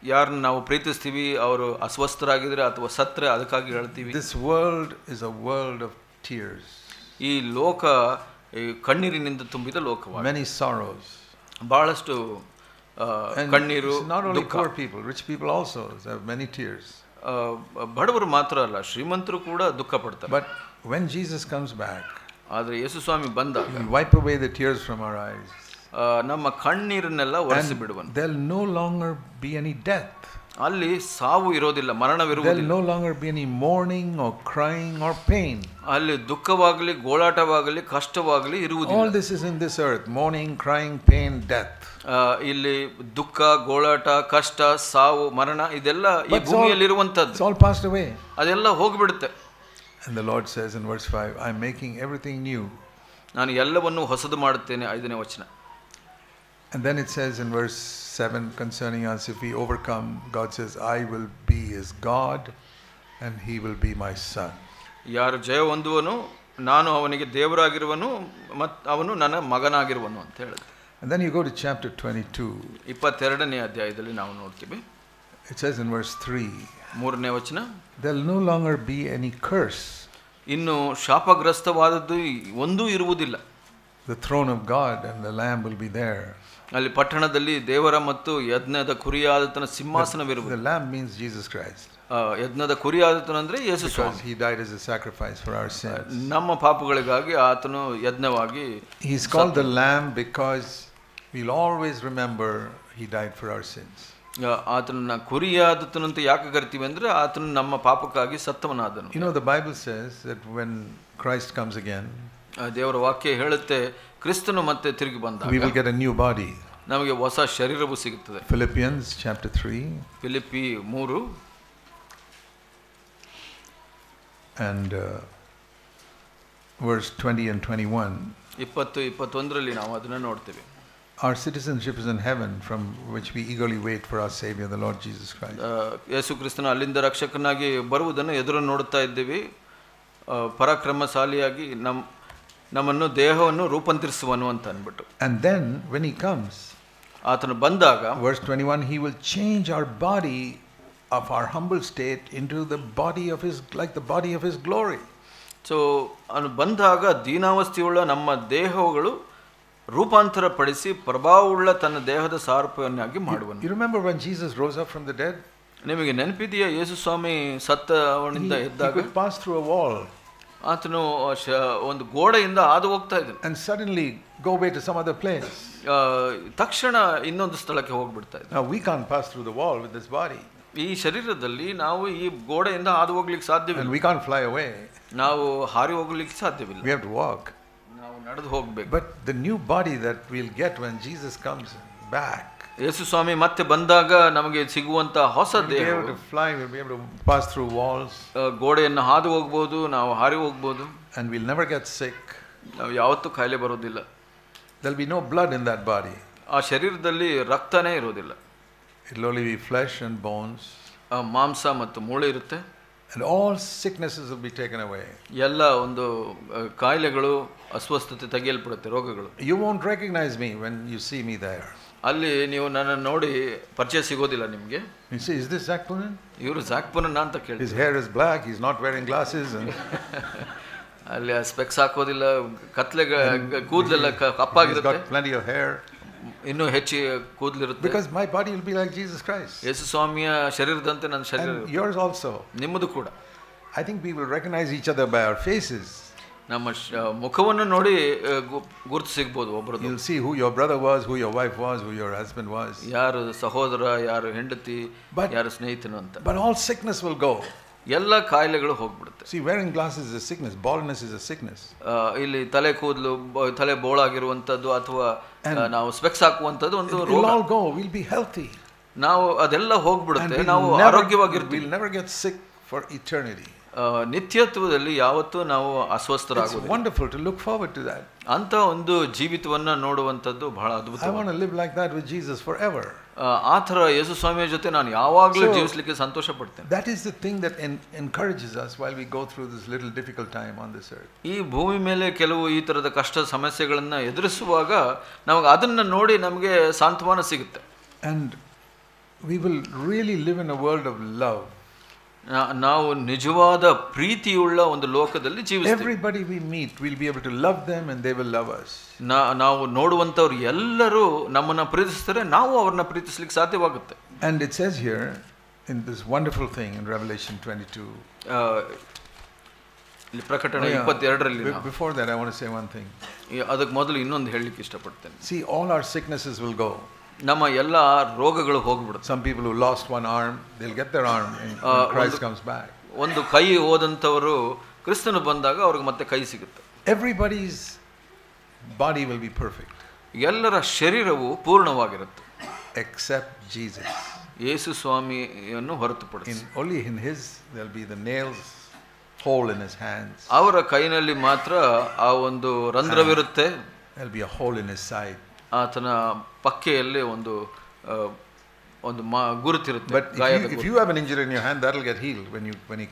ಯಾರನ್ನ ನಾವು ಪ್ರೀತಿಸ್ತೀವಿ ಅವರು ಅಸ್ವಸ್ಥರಾಗಿದ್ರೆ ಅಥವಾ ಸತ್ರೆ ಅದಕ್ಕಾಗಿ ಹೇಳ್ತೀವಿ. This world is a world of tears ಈ ಲೋಕ ಕಣ್ಣೀರಿನಿಂದ ತುಂಬಿದ ಲೋಕ ಮೆನಿ ಸಾರೋಸ್ ಬಹಳಷ್ಟು ಕಣ್ಣೀರು it's not only ದುಃಖ poor people, rich people also have many tears. ಆ, ಬಡವರು ಮಾತ್ರ ಅಲ್ಲ ಶ್ರೀಮಂತರು ಕೂಡ ದುಃಖ ಪಡ್ತಾರೆ But when Jesus comes back, ಆದ್ರೆ ಯೇಸು ಸ್ವಾಮಿ ಬಂದಾಗ He'll wipe away the tears from our eyes. ಆ, ನಮ್ಮ ಕಣ್ಣೀರನ್ನೆಲ್ಲ ಒರೆಸಿ And ಬಿಡುವನು there'll no longer be any death. ಅಲ್ಲಿ ಸಾವು ಇರೋದಿಲ್ಲ There'll ಮರಣವಿರುವುದಿಲ್ಲ no longer be any mourning or crying or pain. ಅಲ್ಲಿ ದುಃಖವಾಗಲಿ ಗೋಳಾಟವಾಗಲಿ ಕಷ್ಟವಾಗಲಿ ಇರುವುದಿಲ್ಲ All this is in this earth mourning, crying, pain, death. ಇಲ್ಲಿ ದುಃಖ ಗೋಳಾಟ ಕಷ್ಟ ಸಾವು ಮರಣ ಇದೆಲ್ಲ ಈ ಭೂಮಿಯಲ್ಲಿರುವಂತದ್ದು ಆಲ್ ಪಾಸ್ಟ್ ಅವೇ ಅದೆಲ್ಲ ಹೋಗಿಬಿಡುತ್ತೆ. And the Lord says in verse 5 I am making everything new ನಾನು ಎಲ್ಲವನ್ನೂ ಹೊಸದು ಮಾಡುತ್ತೇನೆ ಐದನೇ ವಚನ. And then it says in verse 7 concerning us if we overcome God says I will be his God and he will be my son ಯಾರು ಜಯ ಹೊಂದುವನು ನಾನು ಅವನಿಗೆ ದೇವರಾಗಿರುವನು ಮತ್ತು ಅವನು ನನ್ನ ಮಗನಾಗಿರುವನು ಅಂತ ಹೇಳುತ್ತೆ. And then you go to chapter 22. ಇಪ್ಪತ್ತೆರಡನೇ ಅಧ್ಯಾಯದಲ್ಲಿ ನಾವು ನೋಡ್ತೀವಿ It says in verse 3, ಮೂರನೇ ವಚನ there'll no longer be any curse. ಇನ್ನು ಶಾಪಗ್ರಸ್ತವಾದದ್ದು ಒಂದೂ ಇರುವುದಿಲ್ಲ The throne of God and the Lamb will be there. ಅಲ್ಲಿ ಪಟ್ಟಣದಲ್ಲಿ ದೇವರ ಮತ್ತು ಯಜ್ಞದ ಕುರಿಯಾದತನ ಸಿಂಹಾಸನವಿರುವುದು The Lamb means Jesus Christ ಆ, ಯಜ್ಞದ ಕುರಿಯಾದತನಂದ್ರೆ ಯೇಸು because Swami he died as a sacrifice for our sins. ನಮ್ಮ ಪಾಪಗಳಿಗಾಗಿ ಆತನು ಯಜ್ಞವಾಗಿ He's called the Lamb because we'll always remember he died for our sins. ಆ, ಆತನನ್ನ ಕುರಿಯಾದತನು ಅಂತ ಯಾಕೆ ಕರಿತೀವಿ ಅಂದ್ರೆ ಆತನು ನಮ್ಮ ಪಾಪಕ್ಕಾಗಿ ಸತ್ತವನಾದನು You know, the Bible says that when Christ comes again, ಆ, ದೇವರ ವಾಕ್ಯ ಹೇಳುತ್ತೆ ಕ್ರಿಸ್ತನು ಮತ್ತೆ ತಿರುಗಿ we ಬಂದಾಗ will get a new body. ನಮಗೆ ಹೊಸ ಶರೀರವು ಸಿಗುತ್ತದೆ Philippians chapter 3 ಫಿಲಿಪಿ ಮೂರು and uh, verse 20 and 21. ಇಪ್ಪತ್ತು ಇಪ್ಪತ್ತೊಂದರಲ್ಲಿ ನಾವು ಅದನ್ನ ನೋಡ್ತೇವೆ Our citizenship is in heaven, from which we eagerly wait for our Savior, the Lord Jesus Christ. ಆ, ಯೇಸು ಕ್ರಿಸ್ತನ ಅಲ್ಲಿಂದ ರಕ್ಷಕನಾಗಿ ಬರುವುದನ್ನು ಎದುರು ನೋಡುತ್ತಾ ಇದ್ದೀವಿ ಆ, ಪರಾಕ್ರಮಶಾಲಿಯಾಗಿ ನಮ್ ನಮ್ಮನ್ನು ದೇಹವನ್ನು ರೂಪಾಂತರಿಸುವನು ಅಂತ ಅಂದ್ಬಿಟ್ಟು And then, when He comes, ಆತನು ಬಂದಾಗ verse 21, He will change our body of our humble state into the body of His, like the body of His glory. So ಅವನು ಬಂದಾಗ ದೀನಾವಸ್ಥೆಯುಳ್ಳ ನಮ್ಮ ದೇಹಗಳು ರೂಪಾಂತರ ಪಡಿಸಿ ಪ್ರಭಾವವುಳ್ಳ ತನ್ನ ದೇಹದ ಸಾರ್ಪವನ್ನಾಗಿ ಮಾಡುವನು You remember when Jesus rose up from the dead? ನಿಮಗೆ ನೆನಪಿದೆಯಾ ಯೇಸು ಸ್ವಾಮಿ ಸತ್ತವನಿಂದ He, he ಎದ್ದಾಗ could pass through a wall ಆತನು ಶ- ಒಂದು ಗೋಡೆಯಿಂದ ಹಾದು ಹೋಗ್ತಾ ಇದ್ದಾನೆ and suddenly go away to some other place. ಆ, ತಕ್ಷಣ ಇನ್ನೊಂದು ಸ್ಥಳಕ್ಕೆ ಹೋಗ್ಬಿಡ್ತಾ ಇದ್ದ Now, we can't pass through the wall with this body, ಈ ಶರೀರದಲ್ಲಿ ನಾವು ಈ ಗೋಡೆಯಿಂದ ಹಾದು ಹೋಗ್ಲಿಕ್ಕೆ and ಸಾಧ್ಯವಿಲ್ಲ we can't fly away. ನಾವು ಹಾರಿ ಹೋಗ್ಲಿಕ್ಕೆ ಸಾಧ್ಯವಿಲ್ಲ We have to walk. ನಾವು ನಡೆದು ಹೋಗ್ಬೇಕು But the new body that we'll get when Jesus comes back, ಯೇಸು ಸ್ವಾಮಿ ಮತ್ತೆ ಬಂದಾಗ ನಮಗೆ ಸಿಗುವಂತ ಹೊಸ we'll be ದೇಹ able to fly, we'll be able to pass through walls, ಗೋಡೆಯನ್ನು ಹಾದು ಹೋಗ್ಬೋದು ನಾವು ಹಾರಿ ಹೋಗ್ಬೋದು and we'll never get sick. ನಾವು ಯಾವತ್ತೂ ಕಾಯಿಲೆ ಬರೋದಿಲ್ಲ There'll be no blood in that body. ಆ ಶರೀರದಲ್ಲಿ ರಕ್ತನೇ ಇರೋದಿಲ್ಲ It'll only be flesh and bones, ಆ ಮಾಂಸ ಮತ್ತು ಮೂಳೆ ಇರುತ್ತೆ and all sicknesses will be taken away. ಎಲ್ಲ ಒಂದು ಕಾಯಿಲೆಗಳು ಅಸ್ವಸ್ಥತೆ ತೆಗೆಯಲ್ಪಡುತ್ತೆ ರೋಗಗಳು You won't recognize me when you see me there. ಅಲ್ಲಿ ನೀವು ನನ್ನನ್ನು ನೋಡಿ ಪರಿಚಯ ಸಿಗೋದಿಲ್ಲ ನಿಮಗೆ You see, is this Zac Poonen? ಇವರು ಝಾಕ್ ಪುನನ್ ಅಂತ ಕೇಳಿ His hair is black, he's not wearing glasses. And [LAUGHS] ಅಲ್ಲಿ ಸ್ಪೆಕ್ಸ್ ಹಾಕೋದಿಲ್ಲ ಕತ್ಲೆ ಕೂದಲೆಲ್ಲ he's ಕಪ್ಪಾಗಿರುತ್ತೆ got plenty of hair. ಇನ್ನೂ ಹೆಚ್ಚು ಕೂದಲಿರುತ್ತೆ Because my body will be like Jesus Christ. ಯೇಸು ಸ್ವಾಮಿಯ ಶರೀರದಂತೆ ನನ್ನ ಶರೀರ And yours also. ನಿಮ್ಮದು ಕೂಡ I think we will recognize each other by our faces. ನಮ್ಮ ಶ- ಮುಖವನ್ನು ನೋಡಿ ಆ, ಗು- ಗುರುತು ಸಿಗ್ಬೋದು ಒಬ್ರದ್ದು You'll see who your brother was, who your wife was, who your husband was. ಯಾರು ಸಹೋದರ ಯಾರು ಹೆಂಡತಿ But- ಯಾರು ಸ್ನೇಹಿತನು ಅಂತ But all sickness will go. ಎಲ್ಲ ಕಾಯಿಲೆಗಳು ಹೋಗ್ಬಿಡುತ್ತೆ. See wearing glass is a sickness baldness is a sickness ಇಲ್ಲಿ ತಲೆ ಕೂದಲು ತಲೆ ಬೋಳಾಗಿರುವಂಥದ್ದು ಅಥವಾ ನಾವು ಸ್ಪೆಕ್ಸ್ ಹಾಕುವಂಥದ್ದು ಒಂದು ರೋಗ. ಗೋ ವಿಲ್ ಬಿ ಹೆಲ್ತಿ ನಾವು ಅದೆಲ್ಲ ಹೋಗ್ಬಿಡುತ್ತೆ ನಾವು ಆರೋಗ್ಯವಾಗಿರ್ತೀವಿ. Never get sick for eternity ಆ, ನಿತ್ಯತ್ವದಲ್ಲಿ ಯಾವತ್ತೂ ನಾವು It's ಅಸ್ವಸ್ಥರಾಗುವುದಿಲ್ಲ wonderful to look forward to that. ಅಂತ ಒಂದು ಜೀವಿತವನ್ನ ನೋಡುವಂಥದ್ದು ಬಹಳ ಅದ್ಭುತ I want to live like that with Jesus forever. ಆ, ಆ ಥರ ಯೇಸು ಸ್ವಾಮಿಯ ಜೊತೆ ನಾನು ಯಾವಾಗಲೂ So- ಜೀವಿಸ್ಲಿಕ್ಕೆ ಸಂತೋಷ ಪಡ್ತೇನೆ That is the thing that en- encourages us while we go through this little difficult time on this earth. ಈ ಭೂಮಿ ಮೇಲೆ ಕೆಲವು ಈ ಥರದ ಕಷ್ಟ ಸಮಸ್ಯೆಗಳನ್ನು ಎದುರಿಸುವಾಗ ನಮಗೆ ಅದನ್ನು ನೋಡಿ ನಮಗೆ ಸಾಂತ್ವನ ಸಿಗುತ್ತೆ And we will really live in a world of love. ನಾ- ನಾವು ನಿಜವಾದ ಪ್ರೀತಿಯುಳ್ಳ ಒಂದು ಲೋಕದಲ್ಲಿ ಜೀವಿಸ್ತೀವಿ Everybody we meet, we'll be able to love them and they will love us. ನಾ- ನಾವು ನೋಡುವಂಥವ್ರು ಎಲ್ಲರೂ ನಮ್ಮನ್ನ ಪ್ರೀತಿಸ್ತಾರೆ ನಾವು ಅವ್ರನ್ನ ಪ್ರೀತಿಸ್ಲಿಕ್ಕೆ ಸಾಧ್ಯವಾಗುತ್ತೆ And it says here in this wonderful thing in Revelation 22. ಆ, ಇಲ್ಲಿ ಪ್ರಕಟಣೆ Oh, yeah. ಇಪ್ಪತ್ತೆರಡರಲ್ಲಿ Be- ನಾವು- Before that, I want to say one thing. ಈ- ಅದಕ್ಕೆ ಮೊದಲು ಇನ್ನೊಂದು ಹೇಳಲಿಕ್ಕೆ ಇಷ್ಟಪಡ್ತೇನೆ See, all our sicknesses will go. ನಮ್ಮ ಎಲ್ಲ ರೋಗಗಳು ಹೋಗ್ಬಿಡುತ್ತೆ. Some people lost one arm they'll get their arm Christ comes back ಒಂದು ಕೈ ಹೋದಂಥವರು ಕ್ರಿಸ್ತನು ಬಂದಾಗ ಅವ್ರಿಗೆ ಮತ್ತೆ ಕೈ ಸಿಗುತ್ತೆ. Everybody's body will be perfect ಎಲ್ಲರ ಶರೀರವು ಪೂರ್ಣವಾಗಿರುತ್ತೆ. ಎಕ್ಸೆಪ್ಟ್ ಜೀಸಸ್ ಯೇಸು ಸ್ವಾಮಿಯನ್ನು ಹೊರತುಪಡಿಸಿ. Only in his there'll be the nails hole in his hands ಅವರ ಕೈನಲ್ಲಿ ಮಾತ್ರ ಆ ಒಂದು ರಂಧ್ರವಿರುತ್ತೆ. There'll be a hole in his side ಆತನ ಪಕ್ಕೆಯಲ್ಲಿ ಒಂದು ಒಂದು ಮಾ ಗುರುತಿರುತ್ತೆ but if you have an injury hand that will get when you when he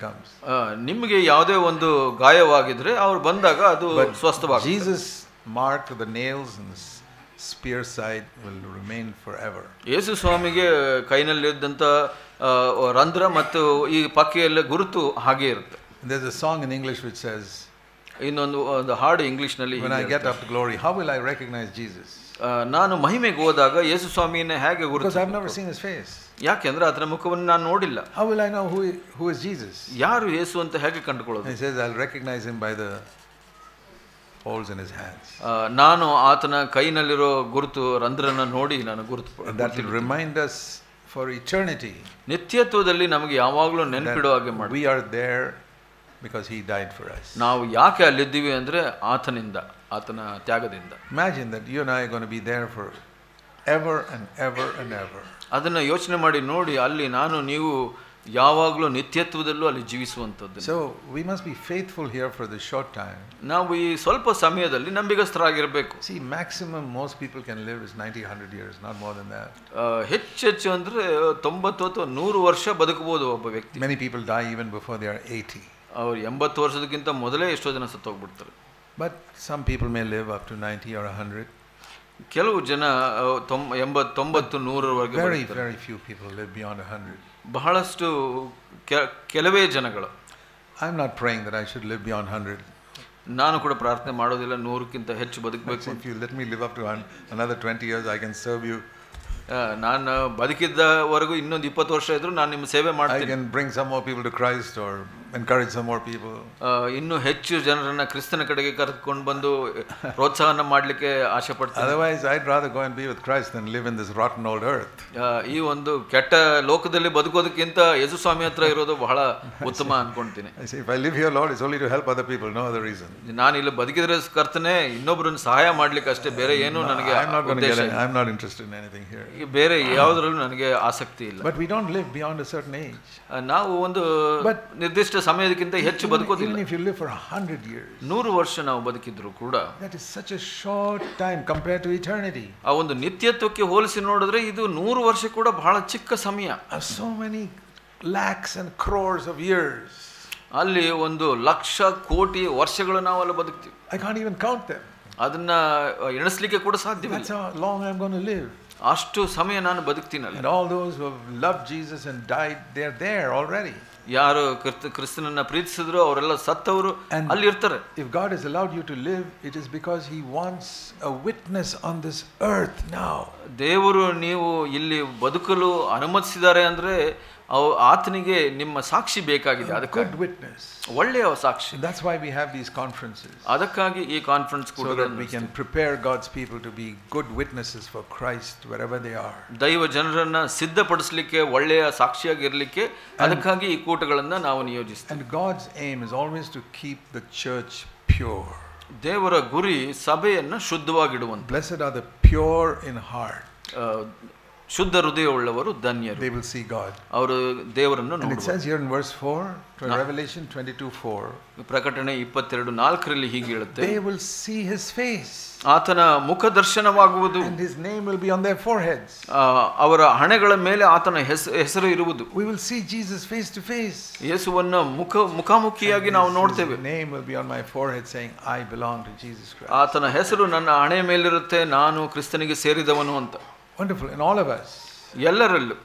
ನಿಮಗೆ ಯಾವುದೇ ಒಂದು ಗಾಯವಾಗಿದ್ರೆ ಅವ್ರು ಬಂದಾಗ ಅದು ಸ್ವಸ್ಥವಾಗಿ Jesus mark the nails spear side will remain for ever ಯೇಸು ಸ್ವಾಮಿಗೆ ಕೈನಲ್ಲಿ ಕೈನಲ್ಲಿದ್ದಂಥ ರಂಧ್ರ ಮತ್ತು ಈ ಪಕ್ಕೆಯಲ್ಲಿ ಗುರುತು ಹಾಗೆ ಇರುತ್ತೆ. There a song in English which says ಇನ್ನೊಂದು ಒಂದು ಹಾಡು ಇಂಗ್ಲಿಷ್ನಲ್ಲಿ when I get up glory how will I recognise Jesus ನಾನು ಮಹಿಮೆಗೆ ಹೋದಾಗ ಯೇಸು ಸ್ವಾಮಿಯನ್ನು ಹೇಗೆ ಗುರುತು ಯಾಕೆಂದ್ರೆ ಅದರ ಮುಖವನ್ನು ನಾನು ನೋಡಿಲ್ಲ. How will I know who who is Jesus ಯಾರು ಯೇಸು ಅಂತ ಹೇಗೆ ಕಂಡುಕೊಳ್ಳೋದು? He says I will recognise him by the holes in his hands ನಾನು ಆತನ ಕೈನಲ್ಲಿರೋ ಗುರುತು ರಂಧ್ರನ ನೋಡಿ ನಾನು ಗುರುತು that will remind us for eternity ನಿತ್ಯತ್ವದಲ್ಲಿ ನಮಗೆ ಯಾವಾಗಲೂ ನೆನಪಿಡೋ ಹಾಗೆ ಮಾಡಿ. We are there because he died for us ನಾವು ಯಾಕೆ ಅಲ್ಲಿದ್ದೀವಿ ಅಂದರೆ ಆತನಿಂದ. ಆತನ ತ್ಯಾಗದಿಂದ. ಇಮ್ಯಾಜಿನ್ ದಟ್ ಯು ನಾ gonna be there for ever and ever and ever ಅದನ್ನು ಯೋಚನೆ ಮಾಡಿ ನೋಡಿ ಅಲ್ಲಿ ನಾನು ನೀವು ಯಾವಾಗಲೂ ನಿತ್ಯತ್ವದಲ್ಲೂ ಅಲ್ಲಿ ಜೀವಿಸುವಂಥದ್ದು. So we must be faithful here for the short time ನಾವು ಈ ಸ್ವಲ್ಪ ಸಮಯದಲ್ಲಿ ನಂಬಿಗಸ್ತರಾಗಿರಬೇಕು see maximum most people can live is ninety hundred years not more than ಹೆಚ್ಚು ಹೆಚ್ಚೆಚ್ಚು ಅಂದರೆ ತೊಂಬತ್ತು ಅಥವಾ ನೂರು ವರ್ಷ ಬದುಕಬಹುದು ಒಬ್ಬ ವ್ಯಕ್ತಿ. Many people die even before they are eighty ಅವ್ರು ಎಂಬತ್ತು ವರ್ಷದಕ್ಕಿಂತ ಮೊದಲೇ ಎಷ್ಟೋ ಜನ ಸತ್ತೋಗ್ಬಿಡ್ತಾರೆ. But some people may live up to 90 or 100. ಕೆಲವು ಜನ ಆ, ತೊಂಬ ಎಂಬತ್ತು ತೊಂಬತ್ತು ನೂರರವರೆಗೆ Very, ಬದುಕ್ತಾರೆ. very few people live beyond 100. ಬಹಳಷ್ಟು ಕೆ- ಕೆಲವೇ ಜನಗಳು I'm not praying that I should live beyond 100. ನಾನು ಕೂಡ ಪ್ರಾರ್ಥನೆ ಮಾಡೋದಿಲ್ಲ ನೂರಕ್ಕಿಂತ ಹೆಚ್ಚು But ಬದುಕಬೇಕು if you let me live up to an- another 20 years, I can serve you. ನಾನು ಬದುಕಿದ್ದವರೆಗೂ ಇನ್ನೊಂದು ಇಪ್ಪತ್ತು ವರ್ಷ ಇದ್ರು ನಾನು ನಿಮ್ಮ ಸೇವೆ I ಮಾಡ್ತೀನಿ can bring some more people to Christ or encourage some more people. ಇನ್ನೂ ಹೆಚ್ಚು ಜನರನ್ನ ಕ್ರಿಸ್ತನ ಕಡೆಗೆ ಕರೆದುಕೊಂಡು ಬಂದು ಪ್ರೋತ್ಸಾಹನ ಮಾಡಲಿಕ್ಕೆ ಆಶೆ ಪಡ್ತೀನಿ. Otherwise I'd rather go and be with Christ than live in this rotten old earth ಈ ಒಂದು ಕೆಟ್ಟ ಲೋಕದಲ್ಲಿ ಬದುಕೋದಕ್ಕಿಂತ ಯೇಸು ಸ್ವಾಮಿ ಹತ್ರ ಇರೋದು ಬಹಳ ಉತ್ತಮ ಅನ್ಕೊಂತೀನಿ. If I live here Lord is only to help other people no other reason ನಾನು ಇಲ್ಲಿ ಬದುಕಿದ್ರೆ ಕರ್ತನೆ ಇನ್ನೊಬ್ಬರನ್ನ ಸಹಾಯ ಮಾಡ್ಲಿಕ್ಕೆ ಅಷ್ಟೇ ಬೇರೆ ಏನು ನನಗೆ I am not I am not interested ಬೇರೆ ಯಾವುದರಲ್ಲೂ ನನಗೆ ಆಸಕ್ತಿ ಇಲ್ಲ. But we don't live beyond a certain ನಾವು ಒಂದು ನಿರ್ದಿಷ್ಟ ಸಮಯಕ್ಕಿಂತ ಹೆಚ್ಚು ಬದುಕೋದಿಲ್ಲ. ನೂರು ಫಾರ್ ವರ್ಷ ನಾವು ಬದುಕಿದ್ರು ಕೂಡ such a short time compare to ಆ ಒಂದು ನಿತ್ಯತ್ವಕ್ಕೆ ಹೋಲಿಸಿ ನೋಡಿದ್ರೆ ಇದು ನೂರು ವರ್ಷ ಕೂಡ ಬಹಳ ಚಿಕ್ಕ ಸಮಯ. So many lakhs and crores of years ಅಲ್ಲಿ ಒಂದು ಲಕ್ಷ ಕೋಟಿ ವರ್ಷಗಳು ನಾವು ಅಲ್ಲಿ ಬದುಕ್ತೀವಿ ಐ ಕಾಂಟ್ ಈವನ್ ಕೌಂಟ್ ಅದನ್ನ ಎಣಿಸಲಿಕ್ಕೆ ಕೂಡ ಸಾಧ್ಯ ಲಾಂಗ್ ಅಷ್ಟು ಸಮಯ ನಾನು ಬದುಕ್ತೀನಲ್ಲ. All those love Jesus and died they are there already ಯಾರು ಕ್ರಿಸ್ತನನ್ನ ಪ್ರೀತಿಸಿದ್ರು ಅವರೆಲ್ಲ ಸತ್ತವರು ಅಲ್ಲಿ ಇರ್ತಾರೆ. If God is allowed you to live it is because he wants a witness on this earth ನಾವ್ ದೇವರು ನೀವು ಇಲ್ಲಿ ಬದುಕಲು ಅನುಮತಿಸಿದ್ದಾರೆ ಅಂದರೆ ಅವು ಆತನಿಗೆ ನಿಮ್ಮ ಸಾಕ್ಷಿ ಬೇಕಾಗಿದೆ ಅದಕ್ಕೆ Good witness. ಒಳ್ಳೆಯ ಸಾಕ್ಷಿ And that's why we have these conferences. ಅದಕ್ಕಾಗಿ ಈ conference So that we can prepare God's people to be good witnesses for Christ wherever they are. ದೈವ ಜನರನ್ನ ಸಿದ್ಧಪಡಿಸಲಿಕ್ಕೆ ಒಳ್ಳೆಯ ಸಾಕ್ಷಿಯಾಗಿರ್ಲಿಕ್ಕೆ ಅದಕ್ಕಾಗಿ ಈ ಕೂಟಗಳನ್ನ ನಾವು ನಿಯೋಜಿಸ್ತೀವಿ And God's aim is always to keep the church pure. ದೇವರ ಗುರಿ ಸಭೆಯನ್ನ ಶುದ್ಧವಾಗಿಡುವಂತ Blessed are the pure in heart. ಶುದ್ಧ ಹೃದಯ ಉಳ್ಳವರು ಧನ್ಯರು. ದೇ ವಿಲ್ ಸಿ ಗಾಡ್ ಅವರು ದೇವರನ್ನು ನೋಡಿ it's says here in verse two Revelation ಪ್ರಕಟಣೆ ಇಪ್ಪತ್ತೆರಡು ನಾಲ್ಕರಲ್ಲಿ ರಲ್ಲಿ ಹೀಗೆ ಹೇಳುತ್ತೆ. They will see his face ಆತನ ಮುಖ ದರ್ಶನವಾಗುವುದು and his name will be on their foreheads ಅವರ ಹಣೆಗಳ ಮೇಲೆ ಆತನ ಹೆಸರು ಇರುವುದು. We will see Jesus face to face ಯೇಸುವನ್ನ ಮುಖ ಮುಖಾಮುಖಿಯಾಗಿ ನಾವು ನೋಡ್ತೇವೆ. Name will be on my forehead saying I belong to Jesus Christ ಆತನ ಹೆಸರು ನನ್ನ ಹಣೆ ಮೇಲಿರುತ್ತೆ ನಾನು ಕ್ರಿಸ್ತನಿಗೆ ಸೇರಿದವನು ಅಂತ. Wonderful. In all of us, ಎಲ್ಲರಲ್ಲೂ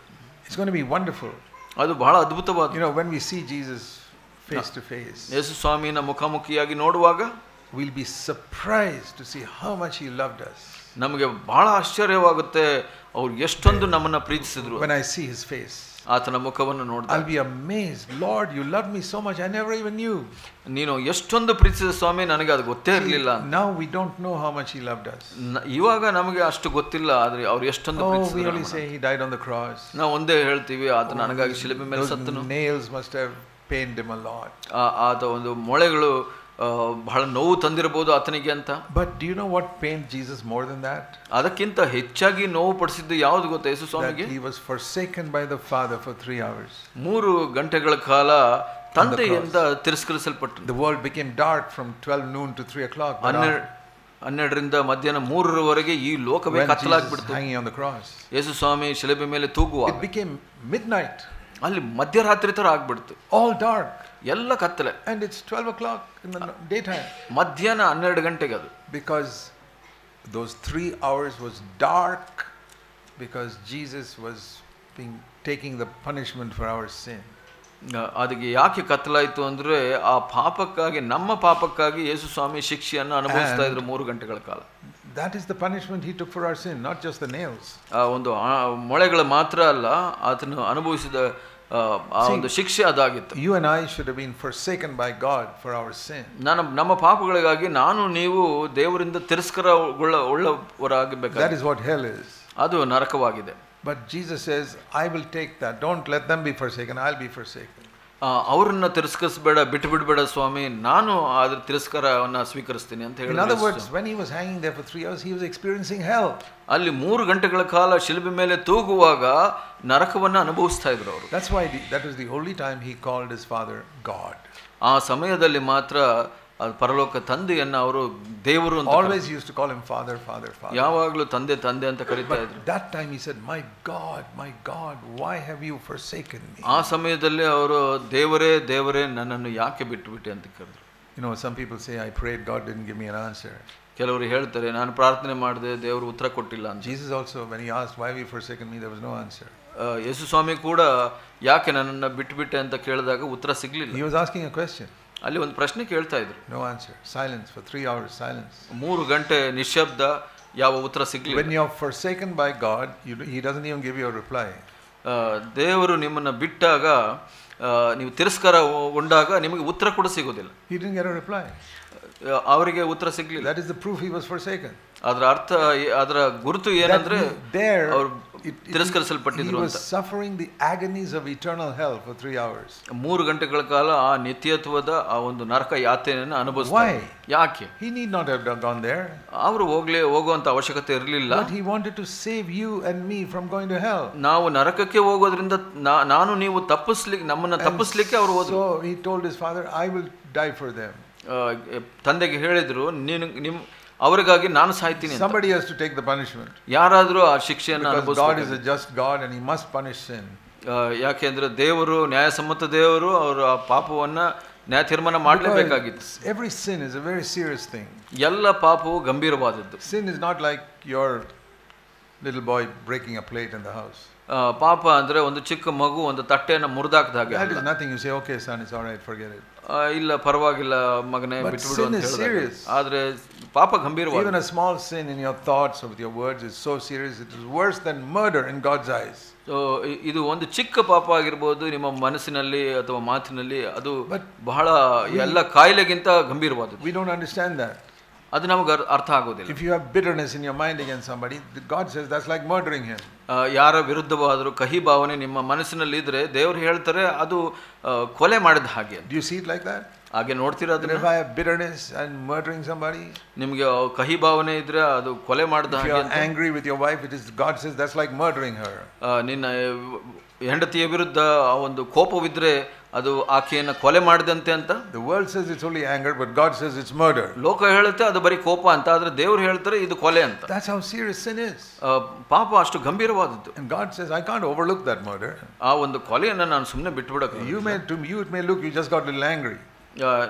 it's going to be wonderful. ಅದು ಬಹಳ ಅದ್ಭುತವಾದ You know, when we see Jesus face to face, ಯೇಸು ಸ್ವಾಮಿನ ಮುಖಾಮುಖಿಯಾಗಿ ನೋಡುವಾಗ we'll be surprised to see how much He loved us. ನಮಗೆ ಬಹಳ ಆಶ್ಚರ್ಯವಾಗುತ್ತೆ ಅವ್ರು ಎಷ್ಟೊಂದು ನಮ್ಮನ್ನ ಪ್ರೀತಿಸಿದ್ರು When I see His face, ಆತನ ಮುಖವನ್ನು ನೋಡಿದ. I be amaze Lord you love me so much I never even you ನೀನು ಎಷ್ಟೊಂದು ಪ್ರೀತಿಸಿದ ಸ್ವಾಮಿ ನನಗೆ ಅದು ಗೊತ್ತೇ ಇರಲಿಲ್ಲ. Now we don't know how much he love does ಇವಾಗ ನಮಗೆ ಅಷ್ಟು ಗೊತ್ತಿಲ್ಲ ಆದರೆ ಅವ್ರು ಎಷ್ಟೊಂದು ಪ್ರೀತಿಸಿದ್ರು he died on the cross ನಾವು ಒಂದೇ ಹೇಳ್ತೀವಿ ಆತ ನನಗಾಗಿ ಶಿಲುಬೆ ಮೇಲೆ ಸತ್ತನು. Nails must have pained him a lot ಆ ಆತ ಒಂದು ಮೊಳೆಗಳು ಬಹಳ ನೋವು ತಂದಿರಬಹುದು ಆತನಿಗೆ ಅಂತ But do you know what pained Jesus more than that? ಅದಕ್ಕಿಂತ ಹೆಚ್ಚಾಗಿ ನೋವು ಪಡಿಸಿದ್ದು ಯಾವ್ದು ಗೊತ್ತಾ ಯೇಸು That ಸ್ವಾಮಿಗೆ He was forsaken by the Father for three hours. ಮೂರು ಗಂಟೆಗಳ ಕಾಲ ತಂದೆಯಿಂದ ತಿರಸ್ಕರಿಸಲ್ಪಟ್ಟು The world became dark from 12 noon to 3 o'clock. but ಹನ್ನೆರಡು ಹನ್ನೆರಡರಿಂದ ಮಧ್ಯಾಹ್ನ ಮೂರರವರೆಗೆ ಈ ಲೋಕವೇ when Jesus ಕತ್ತಲಾಗ್ಬಿಡ್ತು hanging on the cross. ಯೇಸು ಸ್ವಾಮಿ ಶಿಲುಬೆ ಮೇಲೆ ತೂಗುವ It became midnight, ಅಲ್ಲಿ ಮಧ್ಯರಾತ್ರಿ ತರ ಆಗ್ಬಿಡ್ತು all dark, ಎಲ್ಲ ಕತ್ತಲೆ. And it's twelve o'clock in day time ಮಧ್ಯಾಹ್ನ ಹನ್ನೆರಡು ಗಂಟೆಗೆ ಅದು. Because those three hours was dark because Jesus was being taking the punishment for our same ಅದಕ್ಕೆ ಯಾಕೆ ಕತ್ತಲಾಯಿತು ಅಂದರೆ ಆ ಪಾಪಕ್ಕಾಗಿ ನಮ್ಮ ಪಾಪಕ್ಕಾಗಿ ಯೇಸು ಸ್ವಾಮಿ ಶಿಕ್ಷೆಯನ್ನು ಅನುಭವಿಸ್ತಾ ಇದ್ರು ಮೂರು ಗಂಟೆಗಳ ಕಾಲ. That is the punishment he took for our sin not just the nails ಒಂದು ಮೊಳೆಗಳು ಮಾತ್ರ ಅಲ್ಲ ಆತನು ಅನುಭವಿಸಿದ ಆ, ಆ ಒಂದು ಶಿಕ್ಷೆ ಅದಾಗಿತ್ತು You and I should have been forsaken by God for our sin. ನಾನು ನಮ್ಮ ಪಾಪಗಳಿಗಾಗಿ ನಾನು ನೀವು ದೇವರಿಂದ ತಿರಸ್ಕಾರಗೊಳ್ಳ ಉಳ್ಳವರಾಗಬೇಕಾಗಿ That is what hell is. ಅದು ನರಕವಾಗಿದೆ But Jesus says, I will take that. Don't let them be forsaken, I'll be forsaken. ಆ, ಅವ್ರನ್ನ ತಿರಸ್ಕರಿಸಬೇಡ ಬಿಟ್ಟು ಬಿಡಬೇಡ ಸ್ವಾಮಿ ನಾನು ಅದ್ರ ತಿರಸ್ಕಾರವನ್ನ ಸ್ವೀಕರಿಸ್ತೀನಿ ಅಂತ In other ಹೇಳಿ words, when he was hanging there for three hours, he was experiencing hell. ಅಲ್ಲಿ ಮೂರು ಗಂಟೆಗಳ ಕಾಲ ಶಿಲ್ಬೆ ಮೇಲೆ ತೂಗುವಾಗ ನರಕವನ್ನ ಅನುಭವಿಸ್ತಾ ಇದ್ರು ಅವರು That's why the, that was the only time he called his father God. ಆ ಸಮಯದಲ್ಲಿ ಮಾತ್ರ ಆ ಪರಲೋಕ ತಂದೆಯನ್ನ ಅವರು ದೇವರು ಅಂತ Always he used to call him Father, Father, Father. ಯಾವಾಗ್ಲೂ ತಂದೆ ತಂದೆ ಅಂತ ಕರೀತಾ ಇದ್ರು That time he said, My God, my God, why have you forsaken me? ಆ ಸಮಯದಲ್ಲಿ ಅವರು ದೇವರೇ ದೇವರೇ ನನ್ನನ್ನು ಯಾಕೆ ಬಿಟ್ಟು ಬಿಟ್ಟೆ ಅಂತ ಕರೆದ್ರು You know, some people say, I prayed, God didn't give me an answer. ಕೆಲವರು ಹೇಳ್ತಾರೆ ನಾನು ಪ್ರಾರ್ಥನೆ ಮಾಡಿದೆ ದೇವರು ಉತ್ತರ ಕೊಟ್ಟಿಲ್ಲ ಅಂತ Jesus also, when he asked, Why have you forsaken me, there was no answer. ಆ, ಯೇಸು ಸ್ವಾಮಿ ಕೂಡ ಯಾಕೆ ನನ್ನನ್ನು ಬಿಟ್ಟುಬಿಟ್ಟೆ ಅಂತ ಕೇಳಿದಾಗ ಉತ್ತರ ಸಿಗ್ಲಿಲ್ಲ He was asking a question, ಅಲ್ಲಿ ಒಂದು ಪ್ರಶ್ನೆ ಕೇಳ್ತಾ ಇದ್ರು. No answer silence for 3 hours silence ಮೂರು ಗಂಟೆ ನಿಶ್ಶಬ್ದ ಯಾವ ಉತ್ತರ ಸಿಗಲಿ when you for forsaken by God you he does even give your reply ದೇವರು ನಿಮ್ಮನ್ನು ಬಿಟ್ಟಾಗ ನೀವು ತಿರಸ್ಕಾರ ಉಂಡಾಗ ನಿಮಗೆ ಉತ್ತರ ಕೂಡ ಸಿಗೋದಿಲ್ಲ ಹಿ ರಿಪ್ಲೈ ಅವರಿಗೆ ಉತ್ತರ ಸಿಗಲಿಲ್ಲ. That is the proof he was forsaken ಅದರ ಅರ್ಥ ಅದರ ಗುರುತು ಏನಂದ್ರೆ ದೇರ್ ಅವರು ತಿರಸ್ಕರಿಸಲ್ಪಟ್ಟಿದ್ರು suffering the agonies of eternal hell three hours ಮೂರು ಗಂಟೆಗಳ ಕಾಲ ಆ ನಿತ್ಯತ್ವದ ಆ ಒಂದು ನರಕ ಯಾತ್ರೆಯನ್ನು ಅನುಭವಿಸ್ತಾರೆ ಯಾಕೆ? He need not have gone there ಅವರು ಹೋಗ್ಲೇ ಹೋಗುವಂತ ಅವಶ್ಯಕತೆ ಇರಲಿಲ್ಲ. He wanted to save you and me from going to hell ನಾವು ನರಕಕ್ಕೆ ಹೋಗೋದ್ರಿಂದ ನಾನು ನೀವು ತಪ್ಪಿಸ್ಲಿಕ್ಕೆ ನಮ್ಮನ್ನ ತಪ್ಪಿಸ್ಲಿಕ್ಕೆ ಅವರು ಹೋದ್ರು. He told his father I will die for them ತಂದೆಗೆ ಹೇಳಿದ್ರು ನೀನು ನಿಮ್ಮ ಅವರಿಗಾಗಿ ನಾನು ಸಾಯ್ತೀನಿ somebody ಟು ಟೇಕ್ ದ ಯಾರಾದರೂ ಆ ಶಿಕ್ಷೆಯನ್ನು ಅನುಭವಿಸಬೇಕು God is a just God and he must punish sin ಯಾಕೆಂದ್ರೆ ದೇವರು ನ್ಯಾಯಸಮ್ಮತ ದೇವರು ಅವರ ಪಾಪವನ್ನು ನ್ಯಾಯ ತೀರ್ಮಾನ ಮಾಡಲೇಬೇಕಾಗಿತ್ತು. Every sin is a very serious thing ಎಲ್ಲ ಪಾಪವು ಗಂಭೀರವಾದದ್ದು. Sin is not like your little boy breaking a plate in the house ಪಾಪ ಅಂದ್ರೆ ಒಂದು ಚಿಕ್ಕ ಮಗು ಒಂದು ತಟ್ಟೆಯನ್ನು ಮುರಿದಾಕದ ಹಾಗೆ nothing you say okay son is all right forget it ಇಲ್ಲ ಪರವಾಗಿಲ್ಲ ಮಗನೇ But ಬಿಟ್ಬಿಡು sin ಅಂತ is ಹೇಳಿದಾಗ serious. ಆದ್ರೆ ಪಾಪ ಗಂಭೀರವಾದ Even a small sin in your thoughts or with your words is so serious, it is worse than murder in God's eyes. So, E- ಇದು ಒಂದು ಚಿಕ್ಕ ಪಾಪ ಆಗಿರ್ಬೋದು ನಿಮ್ಮ ಮನಸ್ಸಿನಲ್ಲಿ ಅಥವಾ ಮಾತಿನಲ್ಲಿ ಅದು But- ಬಹಳ ಎಲ್ಲ ಕಾಯಿಲೆಗಿಂತ ಗಂಭೀರವಾದದ್ದು We don't understand that. ಅದು ನಮಗೆ ಅರ್ಥ ಆಗೋದಿಲ್ಲ. If you have bitterness in your mind against somebody God says that's like murdering him ಯಾರ ವಿರುದ್ಧವಾದರೂ ಕಹಿ ಭಾವನೆ ನಿಮ್ಮ ಮನಸ್ಸಿನಲ್ಲಿ ಇದ್ರೆ ದೇವರು ಹೇಳ್ತಾರೆ ಅದು ಕೊಲೆ ಮಾಡಿದ ಹಾಗೆ. ಯು ಸೀಟ್ ಲೈಕ್ ದಟ್ ಹಾಗೆ ನೋಡ್ತೀರಾ if I have bitterness and murdering somebody ನಿಮಗೆ ಕಹಿ ಭಾವನೆ ಇದ್ರೆ ಅದು ಕೊಲೆ ಮಾಡಿದ ಹಾಗೆ angry with your wife it is God says that's like murdering her ನಿನ್ನ ಹೆಂಡತಿಯ ವಿರುದ್ಧ ಆ ಒಂದು ಕೋಪವಿದ್ರೆ ಅದು ಆಕೆಯನ್ನು ಕೊಲೆ ಮಾಡಿದಂತೆ ಅಂತ The world says it's only anger, but God says it's murder. ಲೋಕ ಹೇಳುತ್ತೆ ಅದು ಬರೀ ಕೋಪ ಅಂತ ಆದ್ರೆ ದೇವ್ರು ಹೇಳ್ತಾರೆ ಇದು ಕೊಲೆ ಅಂತ That's how serious sin is. ಆ, ಪಾಪ ಅಷ್ಟು ಗಂಭೀರವಾದದ್ದು And God says, I can't overlook that murder. ಆ ಒಂದು ಕೊಲೆಯನ್ನು ನಾನು ಸುಮ್ಮನೆ ಬಿಟ್ಬಿಡಕ್ಕೆ You may, to you, it may look you just got a little angry,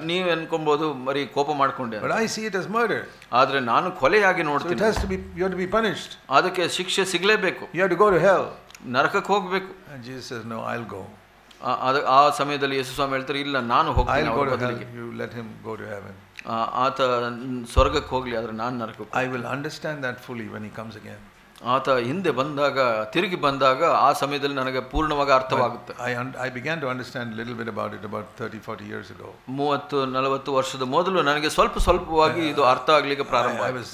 ನೀವು ಅನ್ಕೊಬೋದು ಬರೀ ಕೋಪ ಮಾಡ್ಕೊಂಡೆ ಅಂತ. but I see it as murder. ಆದ್ರೆ ನಾನು ಕೊಲೆಯಾಗಿ So it ನೋಡ್ತೀನಿ has to be, you have to be punished. ಅದಕ್ಕೆ ಶಿಕ್ಷೆ ಸಿಗಲೇಬೇಕು You have to go to hell. ನರಕಕ್ಕೆ ಹೋಗ್ಬೇಕು And Jesus says, No, I'll go. ಆ- ಅದು ಆ ಸಮಯದಲ್ಲಿ ಯೇಸು ಸ್ವಾಮಿ ಹೇಳ್ತಾರೆ ಇಲ್ಲ ನಾನು ಹೋಗ್ತೀನಿ ಆತ ಸ್ವರ್ಗಕ್ಕೆ ಹೋಗಲಿ ಆದರೆ ನಾನು ನರಕಕ್ಕೆ I will understand that full even he comes again ಆತ ಹಿಂದೆ ಬಂದಾಗ ತಿರುಗಿ ಬಂದಾಗ ಆ ಸಮಯದಲ್ಲಿ ನನಗೆ ಪೂರ್ಣವಾಗಿ ಅರ್ಥವಾಗುತ್ತೆ. I and I began to understand little bit about it about thirty forty years ಇದು ಮೂವತ್ತು ನಲವತ್ತು ವರ್ಷದ ಮೊದಲು ನನಗೆ ಸ್ವಲ್ಪ ಸ್ವಲ್ಪವಾಗಿ ಇದು ಅರ್ಥ ಆಗಲಿಕ್ಕೆ ಪ್ರಾರಂಭ I was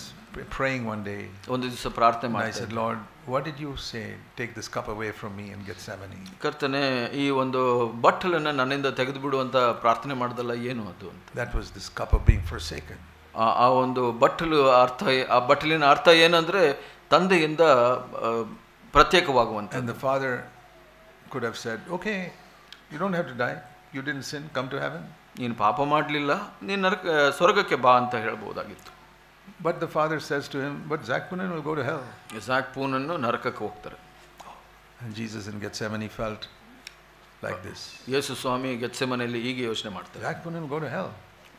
praying one day ಒಂದು ದಿವಸ ಪ್ರಾರ್ಥನೆ ಮಾಡಿ Lord what did you say take this cup away from me in Gethsemane ಕರ್ತನೆ ಈ ಒಂದು ಬಟ್ಟಲನ್ನು ನನ್ನಿಂದ ತೆಗೆದುಬಿಡು ಅಂತ ಪ್ರಾರ್ಥನೆ ಮಾಡ್ದಲ್ಲ ಏನು ಅದು ಅಂತ. That was this cup of being forsaken ಆ ಒಂದು ಬಟ್ಟಲು ಅರ್ಥ ಆ ಬಟ್ಟಲಿನ ಅರ್ಥ ಏನಂದರೆ ತಂದೆಯಿಂದ ಪ್ರತ್ಯೇಕವಾಗುವಂಥ the father could have said okay you don't have to die you didn't sin come to heaven ನೀನು ಪಾಪ ಮಾಡಲಿಲ್ಲ. ನೀನು ನರಕ ಸ್ವರ್ಗಕ್ಕೆ ಬಾ ಅಂತ ಹೇಳ್ಬೋದಾಗಿತ್ತು. But the father says to him but Zac Poonen will go to hell Zac ಪೂನನ್ನು ನರಕಕ್ಕೆ ಹೋಗ್ತಾರೆ. Jesus in Gethsemane felt like this ಯೇಸು ಸ್ವಾಮಿ ಗೆಟ್ಸ್ ಮನೆಯಲ್ಲಿ ಈಗ ಯೋಚನೆ ಮಾಡ್ತಾರೆ. Zac Poonen go to hell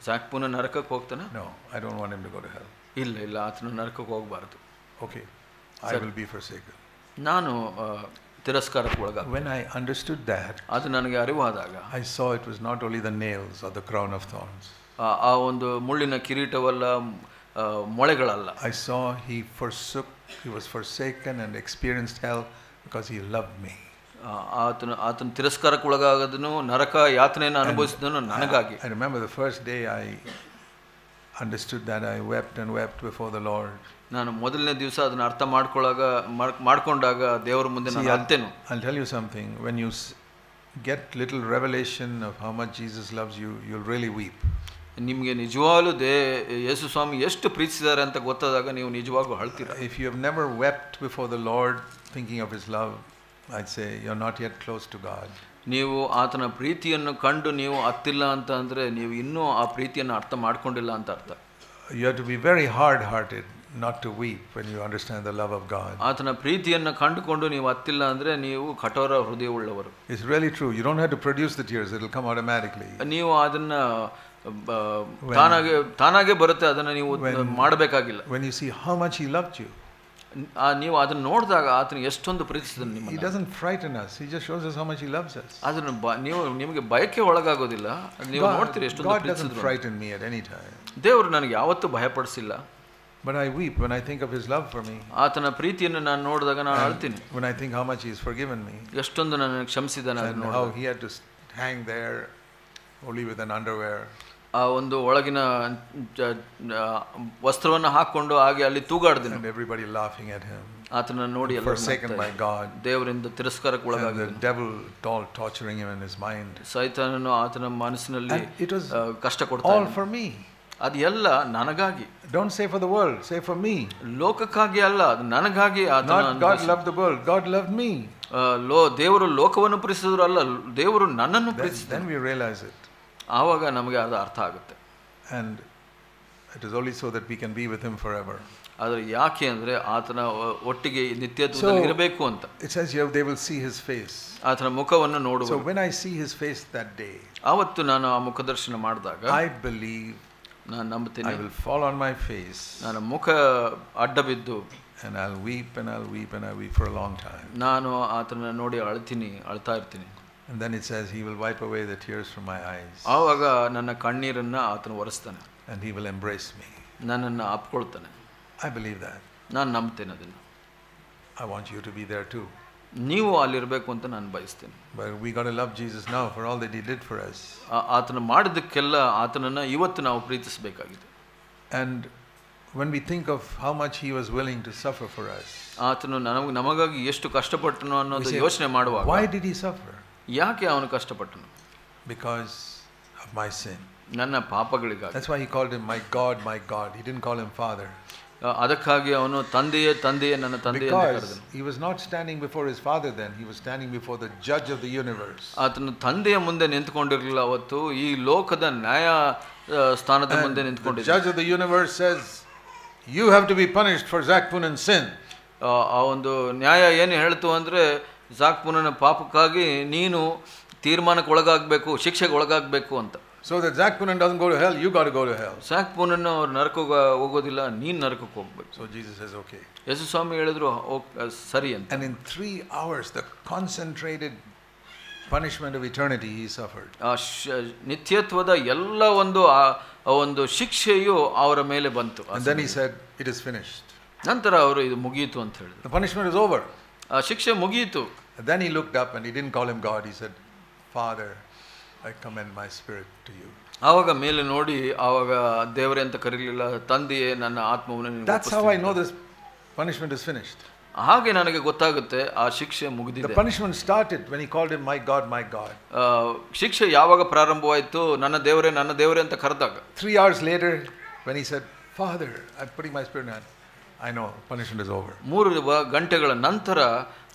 Zac Poonen ನರಕಕ್ಕೆ ಹೋಗ್ತಾನೆ? No I don't want him to go to hell ಇಲ್ಲ ಇಲ್ಲ ಆತನ ನರಕಕ್ಕೆ ಹೋಗಬಾರ್ದು. Okay I will be forsake ನಾನು ತಿರಸ್ಕಾರಕ್ಕೆ ಒಳಗ ವೆನ್ ಐ ಅಂಡರ್ಸ್ಟುಡ್ ದ್ಯಾಟ್ ಅದು ನನಗೆ ಅರಿವಾದಾಗ I saw was not only the nails or the crown of thorns ಆ ಒಂದು ಮುಳ್ಳಿನ ಕಿರೀಟವಲ್ಲ ಮೊಳೆಗಳಲ್ಲ. I saw he forsook he was forsaken and experienced hell because he love me ಆತನ ಆತನ ತಿರಸ್ಕಾರಕ್ಕೆ ಒಳಗಾಗದನು ನರಕ ಯಾತನೆಯನ್ನು ಅನುಭವಿಸಿದನು ನನಗಾಗಿ. I remember the first day I understood that I wept and wept before the Lord ನಾನು ಮೊದಲನೇ ದಿವಸ ಅದನ್ನು ಅರ್ಥ ಮಾಡ್ಕೊಳ್ಳಾಗ ಮಾಡ್ಕೊಂಡಾಗ ದೇವರ ಮುಂದೆ ನಾನು ಅಂತೇನು. I tell you something when you get little revelation of how much Jesus loves you you'll really weep ನಿಮಗೆ ನಿಜವಾಗ್ಲೂ ದೇ ಯೇಸು ಸ್ವಾಮಿ ಎಷ್ಟು ಪ್ರೀತಿಸಿದ್ದಾರೆ ಅಂತ ಗೊತ್ತಾದಾಗ ನೀವು ನಿಜವಾಗ್ಲೂ ಅಳ್ತೀರ If you have never wept before the Lord thinking of His love, I'd say you're not yet close to God. ನೀವು ಆತನ ಪ್ರೀತಿಯನ್ನು ಕಂಡು ನೀವು ಅತ್ತಿಲ್ಲ ಅಂತ ಅಂದ್ರೆ ನೀವು ಇನ್ನೂ ಆ ಪ್ರೀತಿಯನ್ನು ಅರ್ಥ ಮಾಡ್ಕೊಂಡಿಲ್ಲ ಅಂತ ಅರ್ಥ You have to be very hard hearted not to weep when you understand the love of God. ಆತನ ಪ್ರೀತಿಯನ್ನು ಕಂಡುಕೊಂಡು ನೀವು ಅತ್ತಿಲ್ಲ ಅಂದ್ರೆ ನೀವು ಕಠೋರ ಹೃದಯವುಳ್ಳವರು It's really true. You don't have to produce the tears, it'll come automatically. ನೀವು ಅದನ್ನ ಬ- ತಾನಾಗೆ ತಾನಾಗೆ ಬರುತ್ತೆ ಅದನ್ನ ನೀವು When- ಮಾಡಬೇಕಾಗಿಲ್ಲ When you see how much He loved you, ಆ ನೀವು ಅದನ್ನ ನೋಡಿದಾಗ ಆತನ ಎಷ್ಟೊಂದು ಪ್ರೀತಿಸಿದ He ನಿಮ್ಮ doesn't frighten us, He just shows us how much He loves us. ಅದನ್ನ ಬ- ನೀವು ನಿಮಗೆ ಬಯಕೆ ಒಳಗಾಗೋದಿಲ್ಲ ಅದ್ ನೀವು God, ನೋಡ್ತೀರಿ ಎಷ್ಟೊಂದು God doesn't ಪ್ರೀತಿಸಿದ್ರು frighten me at any time. ದೇವರು ನನಗೆ ಯಾವತ್ತೂ ಭಯಪಡಿಸಿಲ್ಲ But I weep when I think of His love for me. ಆತನ ಪ್ರೀತಿಯನ್ನು ನಾನು ನೋಡಿದಾಗ ನಾನು ಅಳ್ತೀನಿ When I think how much He's forgiven me. ಎಷ್ಟೊಂದು ನನಗೆ ಕ್ಷಮಿಸಿದ್ದಾನೆ And ಅದನ್ನ how ನೋಡಿದಾಗ. He had to s- hang there only with an underwear. ಆ ಒಂದು ಒಳಗಿನ ಜ- ಆ, ವಸ್ತ್ರವನ್ನು ಹಾಕೊಂಡು ಹಾಗೆ ಅಲ್ಲಿ ತೂಗಾಡ್ದಿನ And everybody laughing at Him. ಆತನ ನೋಡಿ ಎಲ್ಲ Forsaken by God. ದೇವರಿಂದ ತಿರಸ್ಕಾರಕ್ಕೆ And ಒಳಗಾಗಿ the devil all torturing him in his mind. ಸೈತಾನನು ಆತನ ಮನಸ್ಸಿನಲ್ಲಿ And it was ಆ, ಕಷ್ಟ ಕೊಡ್ತಾ all ಇದ್ದಾನೆ. for me. ಅದು ಎಲ್ಲ ನನಗಾಗಿ Don't say for the world, say for me. ಲೋಕಕ್ಕಾಗಿ ಅಲ್ಲ ಅದು ನನಗಾಗಿ ಆತನ Not God ಅನುಭವಿಸಿ- loved the world, God loved me. ಆ, ಲೋ ದೇವರು ಲೋಕವನ್ನು ಪ್ರೀತಿಸಿದ್ರು ಅಲ್ಲ ದೇವರು ನನ್ನನ್ನು Then, ಪ್ರೀತಿಸಿದ then we realize it. ಆವಾಗ ನಮಗೆ ಅದು ಅರ್ಥ ಆಗುತ್ತೆ. And it is only so that we can be with him forever ಆದರೆ ಯಾಕೆ ಅಂದರೆ ಆತನ ಒಟ್ಟಿಗೆ ನಿತ್ಯ ಇರಬೇಕು ಅಂತ. It's as you they will see his face ಆತನ ಮುಖವನ್ನು ನೋಡುವ so when I see his face that day ಆವತ್ತು ನಾನು ಆ ಮುಖ ದರ್ಶನ ಮಾಡಿದಾಗ ಐ ಬಿಲೀವ್ ನಾನು ನಂಬುತ್ತೇನೆ. I will fall on my face ನನ್ನ ಮುಖ ಅಡ್ಡ ಬಿದ್ದು and I'll weep and I'll weep and I'll weep for a long time. ನಾನು ಆತನ ನೋಡಿ ಅಳ್ತೀನಿ ಅಳ್ತಾ ಇರ್ತೀನಿ. And then it says, He will wipe away the tears from my eyes ಆವಾಗ ನನ್ನ ಕಣ್ಣೀರನ್ನು ಆತನು ಒರೆಸ್ತಾನೆ and He will embrace me. ನನ್ನನ್ನು ಅಪ್ಕೊಳ್ತಾನೆ I believe that. ನಾನು ನಂಬ್ತೇನೆ ಅದನ್ನು I want you to be there too. ನೀವು ಅಲ್ಲಿರಬೇಕು ಅಂತ ನಾನು ಬಯಸ್ತೇನೆ But we got to love Jesus now for all that He did for us. ಆ- ಆತನ ಮಾಡಿದ್ದಕ್ಕೆಲ್ಲ ಆತನನ್ನು ಇವತ್ತು ನಾವು ಪ್ರೀತಿಸಬೇಕಾಗಿದೆ And when we think of how much He was willing to suffer for us, ಆತನು ನಮಗೆ ನಮಗಾಗಿ ಎಷ್ಟು ಕಷ್ಟಪಟ್ಟನು we ಅನ್ನೋದು say, ಯೋಚನೆ ಮಾಡುವಾಗ why did He suffer? ಯಾಕೆ ಅವನು ಕಷ್ಟಪಟ್ಟನು Because of my sin. ನನ್ನ ಪಾಪಗಳಿಗಾಗಿ That's why He called Him my God, my God. He didn't call Him Father. ಆ, ಅದಕ್ಕಾಗಿ ಅವನು ತಂದೆಯೇ ತಂದೆಯೇ ನನ್ನ ತಂದೆ ಅಂತ Because ಕರೆದನು He was not standing before His Father then, He was standing before the Judge of the universe. ಆತನು ತಂದೆಯ ಮುಂದೆ ನಿಂತ್ಕೊಂಡಿರಲಿಲ್ಲ ಅವತ್ತು ಈ ಲೋಕದ ನ್ಯಾಯ ಆ, ಸ್ಥಾನದ ಮುಂದೆ And the ನಿಂತ್ಕೊಂಡಿದ್ದ Judge of the universe says, You have to be punished for Zakpunan's sin. ಆ ಆ ಒಂದು ನ್ಯಾಯ ಏನು ಹೇಳ್ತು ಅಂದರೆ ಜಾಕ್ಪುನನ ಪಾಪಕ್ಕಾಗಿ ನೀನು ತೀರ್ಮಾನಕ್ಕೆ ಒಳಗಾಗಬೇಕು ಶಿಕ್ಷೆಗೆ ಒಳಗಾಗಬೇಕು ಅಂತ. So the Zac Poonen doesn't go to hell you got go to hell Zac Poonen ಅವ್ರು ನರಕಕ್ಕೆ ಹೋಗೋದಿಲ್ಲ ನೀನು ನರಕಕ್ಕೆ ಹೋಗ್ಬೇಕು. So Jesus is okay Yesu ಸ್ವಾಮಿ ಹೇಳಿದ್ರು ಸರಿ ಅಂತ. And in three hours the concentrated punishment of eternity he suffered ಆ ಶ ನಿತ್ಯತ್ವದ ಎಲ್ಲ ಒಂದು ಆ ಒಂದು ಶಿಕ್ಷೆಯು ಅವರ ಮೇಲೆ ಬಂತು. ದೆನ್ ಈ ಸರ್ ಇಟ್ ಇಸ್ ಫಿನಿಶ್ಡ್ ನಂತರ ಅವರು ಇದು ಮುಗಿಯಿತು ಅಂತ ಹೇಳಿದ್ರು. ದ ಪನಿಷ್ಮೆಂಟ್ ಇಸ್ ಓವರ್ ಆ ಶಿಕ್ಷೆ ಮುಗಿಯಿತು And then he looked up and he didn't call him God. He said, Father, I commend my spirit to you. ಆವಾಗ ಮೇಲೆ ನೋಡಿ ಆವಾಗ ದೇವರೇ ಅಂತ ಕರೀಲಿಲ್ಲ ತಂದೆಯೇ ನನ್ನ ಆತ್ಮವನ್ನು ನಿನಗೆ That's how I ಒಪ್ಪಿಸ್ತೀನಿ. know this punishment is finished. ಹಾಗೆ ನನಗೆ ಗೊತ್ತಾಗುತ್ತೆ ಆ ಶಿಕ್ಷೆ ಮುಗಿದಿದೆ The punishment started when he called him my God, my God. ಆ, ಶಿಕ್ಷೆ ಯಾವಾಗ ಪ್ರಾರಂಭವಾಯಿತು ನನ್ನ ದೇವರೇ ನನ್ನ ದೇವರೇ ಅಂತ ಕರೆದಾಗ Three hours later, when he said, Father, I'm putting my spirit in your hand, I know punishment is over. ಮೂರು ವ- ಗಂಟೆಗಳ ನಂತರ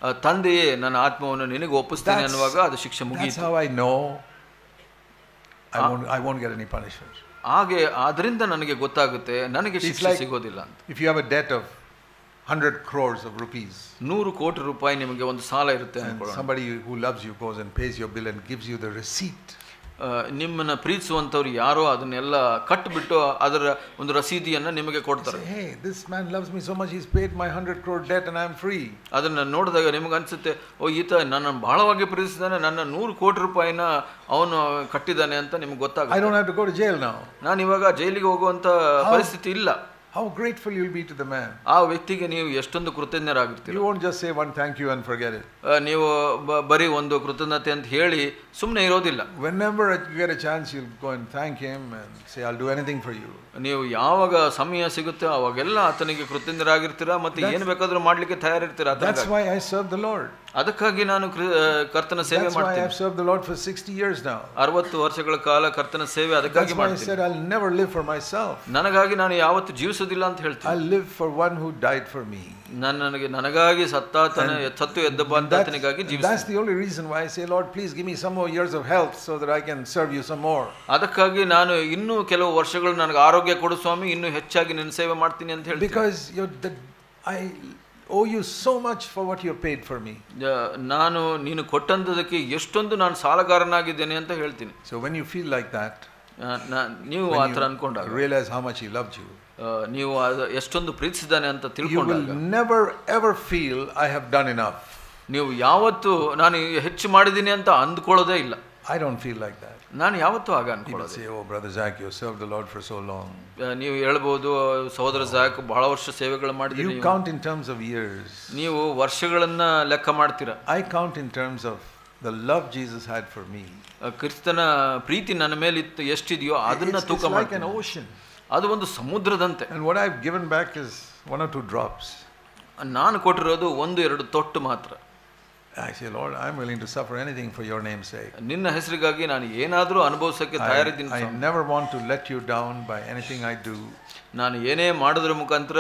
ಆ, ತಂದೆಯೇ ನನ್ನ ಆತ್ಮವನ್ನು ನಿನಗೆ ಒಪ್ಪಿಸ್ತೇನೆ That's- ಅನ್ನುವಾಗ ಅದು ಶಿಕ್ಷೆ That's ಮುಗಿಯಿತು how I know I won't, I won't get any punishment. ಹಾಗೆ ಅದರಿಂದ ನನಗೆ ಗೊತ್ತಾಗುತ್ತೆ ನನಗೆ It's ಶಿಕ್ಷೆ like- ಸಿಗೋದಿಲ್ಲ ಅಂತ If you have a debt of 100 crores of rupees, ನೂರು ಕೋಟಿ ರೂಪಾಯಿ ನಿಮಗೆ ಒಂದು ಸಾಲ ಇರುತ್ತೆ and ಅನ್ಕೊಳ್ಳೋಣ somebody who loves you goes and pays your bill and gives you the receipt, ಆ, ನಿಮ್ಮನ್ನು ಪ್ರೀತಿಸುವಂಥವ್ರು ಯಾರೋ ಅದನ್ನೆಲ್ಲ ಕಟ್ಟಿಬಿಟ್ಟು ಅದರ ಒಂದು ರಸೀದಿಯನ್ನು ನಿಮಗೆ ಕೊಡ್ತಾರೆ. Hey this man loves me so much is paid my hundred crore debt and I am free ಅದನ್ನು ನೋಡಿದಾಗ ನಿಮಗೆ ಅನಿಸುತ್ತೆ ಓ ಈತ ನನ್ನ ಬಹಳವಾಗಿ ಪ್ರೀತಿಸಿದಾನೆ ನನ್ನ ನೂರು ಕೋಟಿ ರೂಪಾಯಿನ ಅವನು ಕಟ್ಟಿದ್ದಾನೆ ಅಂತ ನಿಮ್ಗೆ ಗೊತ್ತಾಗ I don't have to go to jail ನಾವು ನಾನು ಇವಾಗ ಜೈಲಿಗೆ ಹೋಗುವಂಥ ಪರಿಸ್ಥಿತಿ ಇಲ್ಲ. How grateful you'll be to the man. ಆ ವ್ಯಕ್ತಿಗೆ ನೀವು ಎಷ್ಟೊಂದು ಕೃತಜ್ಞರಾಗಿರ್ತೀರ You won't just say one thank you and forget it. ಆ, ನೀವು ಬ- ಬರೀ ಒಂದು ಕೃತಜ್ಞತೆ ಅಂತ ಹೇಳಿ ಸುಮ್ಮನೆ ಇರೋದಿಲ್ಲ Whenever you get a chance, you'll go and thank him and say, I'll do anything for you. ನೀವು ಯಾವಾಗ ಸಮಯ ಸಿಗುತ್ತೆ ಅವಾಗೆಲ್ಲ ಆತನಿಗೆ ಕೃತಜ್ಞರಾಗಿರ್ತೀರಾ ಮತ್ತೆ ಏನು ಬೇಕಾದ್ರೂ ಮಾಡ್ಲಿಕ್ಕೆ ತಯಾರಿರ್ತೀರಾ That's ಆತನಿಗಾಗಿ. why I serve the Lord. ಅದಕ್ಕಾಗಿ ನಾನು ಕೃ- ಆ, ಕರ್ತನ ಸೇವೆ That's why ಮಾಡ್ತೀನಿ I've served the Lord for 60 years now. ಅರವತ್ತು ವರ್ಷಗಳ ಕಾಲ ಕರ್ತನ ಸೇವೆ ಅದಕ್ಕಾಗಿ That's why I ಮಾಡ್ತೀನಿ said I'll never live for myself. ನನಗಾಗಿ ನಾನು ಯಾವತ್ತು ಜೀವಿಸೋದಿಲ್ಲ ಅಂತ ಹೇಳ್ತೀನಿ I'll live for one who died for me. ನಾನು ನನಗೆ ನನಗಾಗಿ ಸತ್ತಾತನ ಸತ್ತು ಎದ್ದ ಬಂದ That's, ಆತನಿಗಾಗಿ that's ಜೀವಿಸ್ತೀನಿ the only reason why I say, Lord, please give me some more years of health so that I can serve you some more. ಅದಕ್ಕಾಗಿ ನಾನು ಇನ್ನೂ ಕೆಲವು ವರ್ಷಗಳು ನನಗೆ ಆರೋಗ್ಯ ಕೊಡು ಸ್ವಾಮಿ ಇನ್ನೂ ಹೆಚ್ಚಾಗಿ ನಿನ್ನ ಸೇವೆ ಮಾಡ್ತೀನಿ ಅಂತ ಹೇಳ್ತೀನಿ Because you're the, I owe you so much for what you paid for me. ಆ, ನಾನು ನೀನು ಕೊಟ್ಟಂತದಕ್ಕೆ ಎಷ್ಟೊಂದು ನಾನು ಸಾಲಗಾರನಾಗಿದ್ದೇನೆ ಅಂತ ಹೇಳ್ತೀನಿ So when you feel like that, ಆ, ನಾ- ನೀವು ಆ when ಥರ you ಅನ್ಕೊಂಡಾಗ realize how much he loved you, ಆ, ನೀವು ಅದು ಎಷ್ಟೊಂದು ಪ್ರೀತಿಸಿದ್ದಾನೆ ಅಂತ you ತಿಳ್ಕೊಂಡಾಗ will never ever feel I have done enough. ನೀವು ಯಾವತ್ತು ನಾನು ಹೆಚ್ಚು ಮಾಡಿದ್ದೀನಿ ಅಂತ ಅಂದ್ಕೊಳ್ಳೋದೇ ಇಲ್ಲ I don't feel like that. ನಾನು ಯಾವತ್ತೂ ಆಗ ಲಾಂಗ್ ನೀವು ಹೇಳ್ಬೋದು ಸಹೋದರ ಜಾಕ್ ಬಹಳ ವರ್ಷ ಸೇವೆಗಳು ಮಾಡಿದ್ರಿ count in terms of years ನೀವು ವರ್ಷಗಳನ್ನ ಲೆಕ್ಕ ಮಾಡ್ತೀರಾ? I count in terms of the love Jesus had for me ಕ್ರಿಸ್ತನ ಪ್ರೀತಿ ನನ್ನ ಮೇಲೆ ಇತ್ತು ಎಷ್ಟಿದೆಯೋ ಅದನ್ನ ತೂಕ ಮಾಡ್ತೀನಿ. ಓಷನ್ ಅದು ಒಂದು ಸಮುದ್ರದಂತೆ. What I given back is one or two drops ನಾನು ಕೊಟ್ಟಿರೋದು ಒಂದು ಎರಡು ತೊಟ್ಟು ಮಾತ್ರ. I say, Lord, I'm willing to suffer anything for your name's sake. ನಿನ್ನ ಹೆಸರಿಗಾಗಿ ನಾನು ಏನಾದರೂ ಅನುಭವಿಸಕ್ಕೆ ತಯಾರಿದ್ದೀನಿ I, I Swami. never want to let you down by anything I do. ನಾನು ಏನೇ ಮಾಡೋದ್ರ ಮುಖಾಂತರ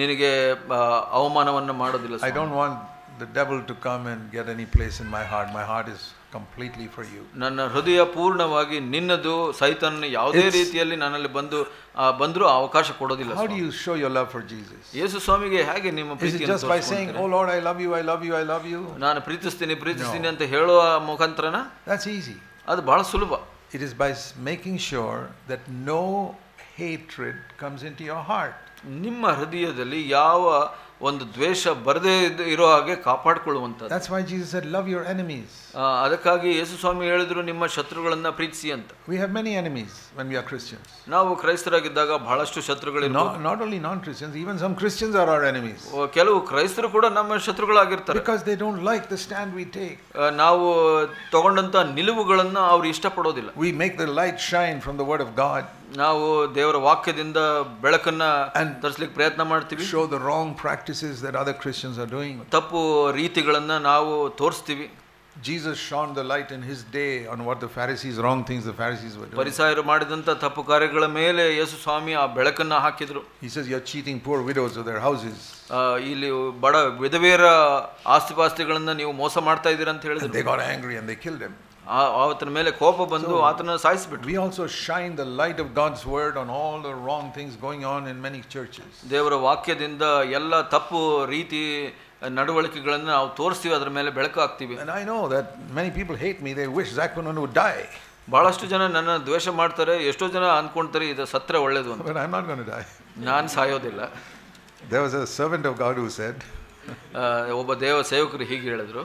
ನಿನಗೆ ಆ, ಅವಮಾನವನ್ನು ಮಾಡೋದಿಲ್ಲ I Swami. don't want the devil to come and get any place in my heart. My heart is completely for you. ನನ್ನ ಹೃದಯ ಪೂರ್ಣವಾಗಿ ನಿನ್ನದು ಸೈತನ್ ಯಾವುದೇ It's- ರೀತಿಯಲ್ಲಿ ನನ್ನಲ್ಲಿ ಬಂದು ಆ, ಬಂದ್ರೂ ಅವಕಾಶ ಕೊಡೋದಿಲ್ಲ How do Swami. you show your love for Jesus? ಯೇಸು ಸ್ವಾಮಿಗೆ ಹೇಗೆ ನಿಮ್ಮ Is it ಪ್ರೀತಿಯನ್ನು just by saying, ತೋರಿಸ್ಕೊಳ್ತೀರಾ? Oh Lord, I love you, I love you, I love you? ನಾನು ಪ್ರೀತಿಸ್ತೀನಿ ಪ್ರೀತಿಸ್ತೀನಿ ಅಂತ ಹೇಳುವ ಮುಖಾಂತರನ That's easy. ಅದು ಬಹಳ ಸುಲಭ It is by s- making sure that no hatred comes into your heart. ನಿಮ್ಮ ಹೃದಯದಲ್ಲಿ ಯಾವ ಒಂದು ದ್ವೇಷ ಬರದೇ ಇದ್- ಇರೋ ಹಾಗೆ ಕಾಪಾಡಿಕೊಳ್ಳುವಂಥದ್ದು That's why Jesus said, Love your enemies. ಆ, ಅದಕ್ಕಾಗಿ ಯೇಸು ಸ್ವಾಮಿ ಹೇಳಿದ್ರು ನಿಮ್ಮ ಶತ್ರುಗಳನ್ನ ಪ್ರೀತಿಸಿ ಅಂತ We have many enemies when we are Christians. ನಾವು ಕ್ರೈಸ್ತರಾಗಿದ್ದಾಗ ಬಹಳಷ್ಟು ಶತ್ರುಗಳಿರ್ಬೋದು Not, not only non Christians, even some Christians are our enemies. ಓ, ಕೆಲವು ಕ್ರೈಸ್ತರು ಕೂಡ ನಮ್ಮ ಶತ್ರುಗಳಾಗಿರ್ತಾರೆ Because they don't like the stand we take. ಆ, ನಾವು ತಗೊಂಡಂತ ನಿಲುವುಗಳನ್ನ ಅವ್ರು ಇಷ್ಟಪಡೋದಿಲ್ಲ We make the light shine from the Word of God, ನಾವು ದೇವರ ವಾಕ್ಯದಿಂದ ಬೆಳಕನ್ನ And- ತರಿಸ್ಲಿಕ್ಕೆ ಪ್ರಯತ್ನ ಮಾಡ್ತೀವಿ show the wrong practices that other Christians are doing. ತಪ್ಪು ರೀತಿಗಳನ್ನ ನಾವು ತೋರಿಸ್ತೀವಿ Jesus shone the light in his day on what the Pharisees, wrong things the Pharisees were doing. ಪರಿಸಾಯರು ಮಾಡಿದಂತ ತಪ್ಪು ಕಾರ್ಯಗಳ ಮೇಲೆ ಯೇಸು ಸ್ವಾಮಿ ಆ ಬೆಳಕನ್ನ ಹಾಕಿದ್ರು He says, You're cheating poor widows of their houses. ಆ, ಇಲ್ಲಿ ಬಡ ವಿಧವೆಯರ ಆಸ್ತಿಪಾಸ್ತಿಗಳನ್ನ ನೀವು ಮೋಸ ಮಾಡ್ತಾ ಇದ್ದೀರಾ ಅಂತ And ಹೇಳಿದ್ರು they got angry and they killed him. ಆತನ ಮೇಲೆ ಕೋಪ ಬಂದು ಆತನ ಸಾಯಿಸಿಬಿಟ್ಟು we also shine the light of God's word on all the wrong things going on in many churches ದೇವರ ವಾಕ್ಯದಿಂದ ಎಲ್ಲ ತಪ್ಪು ರೀತಿ ನಡವಳಿಕೆಗಳನ್ನು ನಾವು ತೋರಿಸ್ತೀವಿ ಅದರ ಮೇಲೆ ಬೆಳಕು ಹಾಕ್ತೀವಿ. I know that many people hate me they wish ಝಾಕುನನ್ನು die ಬಹಳಷ್ಟು ಜನ ನನ್ನ ದ್ವೇಷ ಮಾಡ್ತಾರೆ ಎಷ್ಟೋ ಜನ ಅಂದ್ಕೊಂತಾರೆ ಇದು ಸತ್ರ ಒಳ್ಳೇದು ಅಂತ. I am not gonna die ನಾನು ಸಾಯೋದಿಲ್ಲ. There was a servant of God who said ಒಬ್ಬ ದೇವ ಸೇವಕರು ಹೀಗೆ ಹೇಳಿದ್ರು.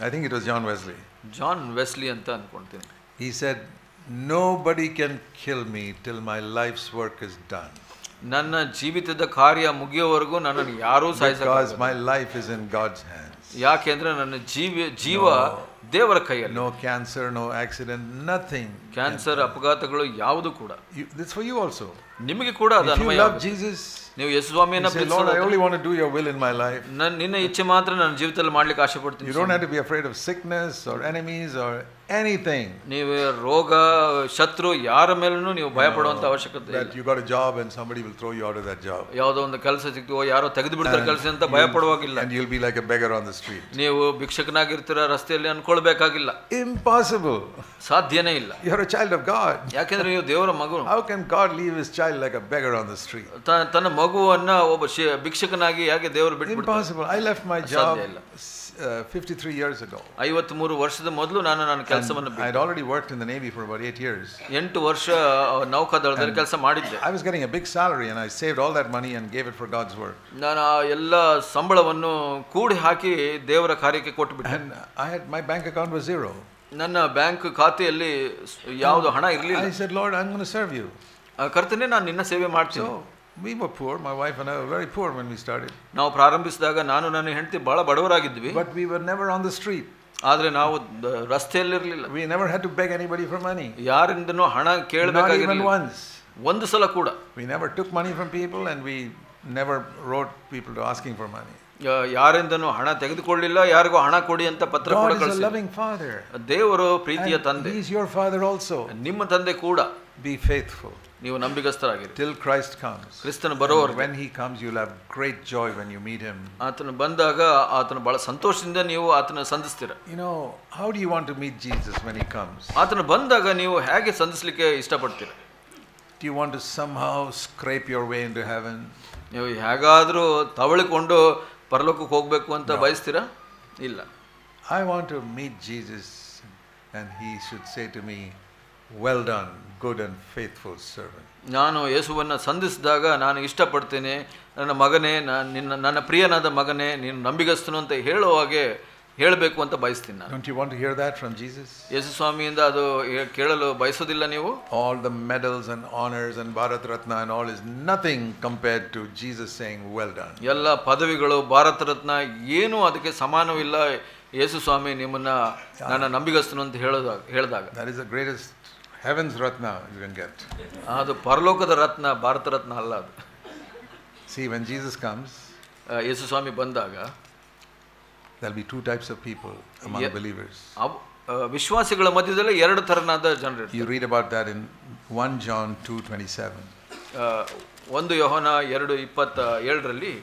I think it was John Wesley. John Wesley ಅಂತ ಅನ್ಕೊಂತೀನಿ He said, Nobody can kill me till my life's work is done. ನನ್ನ ಜೀವಿತದ ಕಾರ್ಯ ಮುಗಿಯೋವರೆಗೂ ನನ್ನನ್ನು ಯಾರೂ ಸಾಯಿಸ Because my life is in God's hands. ಯಾಕೆಂದ್ರೆ ನನ್ನ ಜೀವ ಜೀವ ದೇವರ ಕೈಯಲ್ಲಿ No cancer, no accident, nothing. Cancer ಅಪಘಾತಗಳು ಯಾವುದು ಕೂಡ You, this is for you also. ನಿಮಗೆ ಕೂಡ ಅದು If you ಅನ್ವಯ love ಆಗುತ್ತೆ. Jesus, ನೀವು ಯೇಸು ಸ್ವಾಮಿಯನ್ನ you say, Lord, I ಪ್ರೀತಿಸೋದಾದ್ರೆ only want to do your will in my life. ನನ್ನ ನಿನ್ನ ಇಚ್ಛೆ ಮಾತ್ರ ನನ್ನ ಜೀವಿತದಲ್ಲಿ ಮಾಡ್ಲಿಕ್ಕೆ ಆಸೆ You ಪಡ್ತೀನಿ don't have to be afraid of sickness or enemies or anything. ನೀವು ರೋಗ ಶತ್ರು ಯಾರ ಮೇಲೂ ನೀವು ಭಯ ಪಡುವಂತ ಅವಶ್ಯಕತೆ ಇಲ್ಲ That you got a job and somebody will throw you out of that job. ಯಾವುದೋ ಒಂದು ಕೆಲಸ ಸಿಕ್ತು ಓ, ಯಾರೋ ತೆಗೆದು ಬಿಡ್ತಾರೆ ಕೆಲಸ ಅಂತ ಭಯ ಪಡುವಾಗಿಲ್ಲ And you'll be like a beggar on the street. ನೀವು ಭಿಕ್ಷಕನಾಗಿರ್ತೀರ ರಸ್ತೆಯಲ್ಲಿ ಅನ್ಕೊಳ್ಬೇಕಾಗಿಲ್ಲ Impossible. ಸಾಧ್ಯನೇ ಇಲ್ಲ You're a child of God. ಯಾಕೆಂದ್ರೆ ನೀವು ದೇವರ ಮಗು How can God leave his child like a beggar on the street? ತ- ತನ್ನ ಮಗುವನ್ನ ಒಬ್ಬ ಶಿ- ಭಿಕ್ಷಕನಾಗಿ ಯಾಕೆ ದೇವರು ಬಿಟ್ಬಿಡ್ತಾರೆ Impossible. I left my job ಸಾಧ್ಯ ಇಲ್ಲ. uh, 53 years ago. ಐವತ್ಮೂರು ವರ್ಷದ ಮೊದಲು ನಾನು ನನ್ನ ಕೆಲಸವನ್ನು I had already worked in the Navy for about eight years. ಎಂಟು ವರ್ಷ ನೌಕಾದಳದಲ್ಲಿ ಕೆಲಸ ಮಾಡಿದ್ದೆ I was getting a big salary and I saved all that money and gave it for God's work. ನಾನು ಆ ಎಲ್ಲ ಸಂಬಳವನ್ನು ಕೂಡಿ ಹಾಕಿ ದೇವರ ಕಾರ್ಯಕ್ಕೆ ಕೊಟ್ಟುಬಿಟ್ಟೆ And I had my bank account was zero. ನನ್ನ ಬ್ಯಾಂಕ್ ಖಾತೆಯಲ್ಲಿ ಸ್- ಯಾವುದು ಹಣ ಇರಲಿಲ್ಲ I said, Lord, I'm going to serve you. ಕರ್ತನೆ ನಾನು ನಿನ್ನ ಸೇವೆ ಮಾಡ್ತೀನಿ So we were poor. My wife and I were very poor when we started. ನಾವು ಪ್ರಾರಂಭಿಸಿದಾಗ ನಾನು ನನ್ನ ಹೆಂಡತಿ ಬಹಳ ಬಡವರಾಗಿದ್ವಿ But we were never on the street. ಆದ್ರೆ ನಾವು the- ರಸ್ತೆಯಲ್ಲಿರ್ಲಿಲ್ಲ We never had to beg anybody for money. ಯಾರಿಂದನೂ ಹಣ Not even ಕೇಳಬೇಕಾಗಿರಲಿಲ್ಲ once. ಒಂದು ಸಲ ಕೂಡ We never took money from people and we never wrote people to asking for money. ಯಾ- ಯಾರಿಂದನೂ ಹಣ ತೆಗೆದುಕೊಳ್ಳಿಲ್ಲ ಯಾರಿಗೂ ಹಣ ಕೊಡಿ ಅಂತ ಪತ್ರ ಕೂಡ God is a ಕಳಿಸಿಲ್ಲ loving Father. ದೇವರು ಪ್ರೀತಿಯ And ತಂದೆ He is your Father also. ನಿಮ್ಮ ತಂದೆ ಕೂಡ Be faithful ನೀವು ನಂಬಿಗಸ್ತರಾಗಿರಿ. ಟಿಲ್ ಕ್ರೈಸ್ಟ್ ಕಮ್ಸ್ ಕ್ರಿಸ್ತನ ಬರೋವರೆಗೆ when he comes you will have great joy when you meet him ಆತನು ಬಂದಾಗ ಆತನ ಬಹಳ ಸಂತೋಷದಿಂದ ನೀವು ಆತನ ಸಂಧಿಸ್ತೀರ. You know how do you want to meet Jesus when he comes ಆತನ ಬಂದಾಗ ನೀವು ಹೇಗೆ ಸಂಧಿಸಲಿಕ್ಕೆ ಇಷ್ಟಪಡ್ತೀರ? Do you want to somehow scrape your way into heaven ನೀವು ಹೇಗಾದರೂ ತವಳಿಕೊಂಡು ಪರಲೋಕಕ್ಕೆ ಹೋಗಬೇಕು ಅಂತ ಬಯಸ್ತೀರಾ? ಇಲ್ಲ. I want to meet Jesus and he should say to me Well done, good and faithful servant. ನಾನು ಯೇಸುವನ್ನು ಸಂಧಿಸಿದಾಗ ನಾನು ಇಷ್ಟಪಡ್ತೇನೆ ನನ್ನ ಮಗನೇ ನಾನು ನಿನ್ನ ನನ್ನ ಪ್ರಿಯನಾದ ಮಗನೇ ನೀನು ನಂಬಿಗಸ್ತನು ಅಂತ ಹೇಳೋ ಹಾಗೆ ಹೇಳಬೇಕು ಅಂತ ಬಯಸ್ತೀನಿ ನಾನು Don't you want to hear that from Jesus? ಯೇಸು ಸ್ವಾಮಿಯಿಂದ ಅದು ಹೇ- ಕೇಳಲು ಬಯಸೋದಿಲ್ಲ ನೀವು All the medals and honors and Bharat Ratna and all is nothing compared to Jesus saying, Well done. ಎಲ್ಲ ಪದವಿಗಳು ಭಾರತ ರತ್ನ ಏನೂ ಅದಕ್ಕೆ ಸಮಾನವಿಲ್ಲ ಯೇಸು ಸ್ವಾಮಿ ನಿಮ್ಮನ್ನ ನನ್ನ ನಂಬಿಗಸ್ತನು ಅಂತ ಹೇಳೋದಾಗ ಹೇಳಿದಾಗ That is the greatest heaven's Ratna you can get. ಅದು ಪರಲೋಕದ ರತ್ನ ಭಾರತ ರತ್ನ ಅಲ್ಲ ಅದು See, when Jesus comes, yesu ಯೇಸು ಸ್ವಾಮಿ ಬಂದಾಗ there'll be two types of people among believers. ab ವಿಶ್ವಾಸಿಗಳ ಮಧ್ಯದಲ್ಲಿ ಎರಡು ಥರನಾದ ಜನರು You read about that in 1 John 2:27. ಆ, ಒಂದು ಯೋಹನ ಎರಡು ಇಪ್ಪತ್ತ ಏಳರಲ್ಲಿ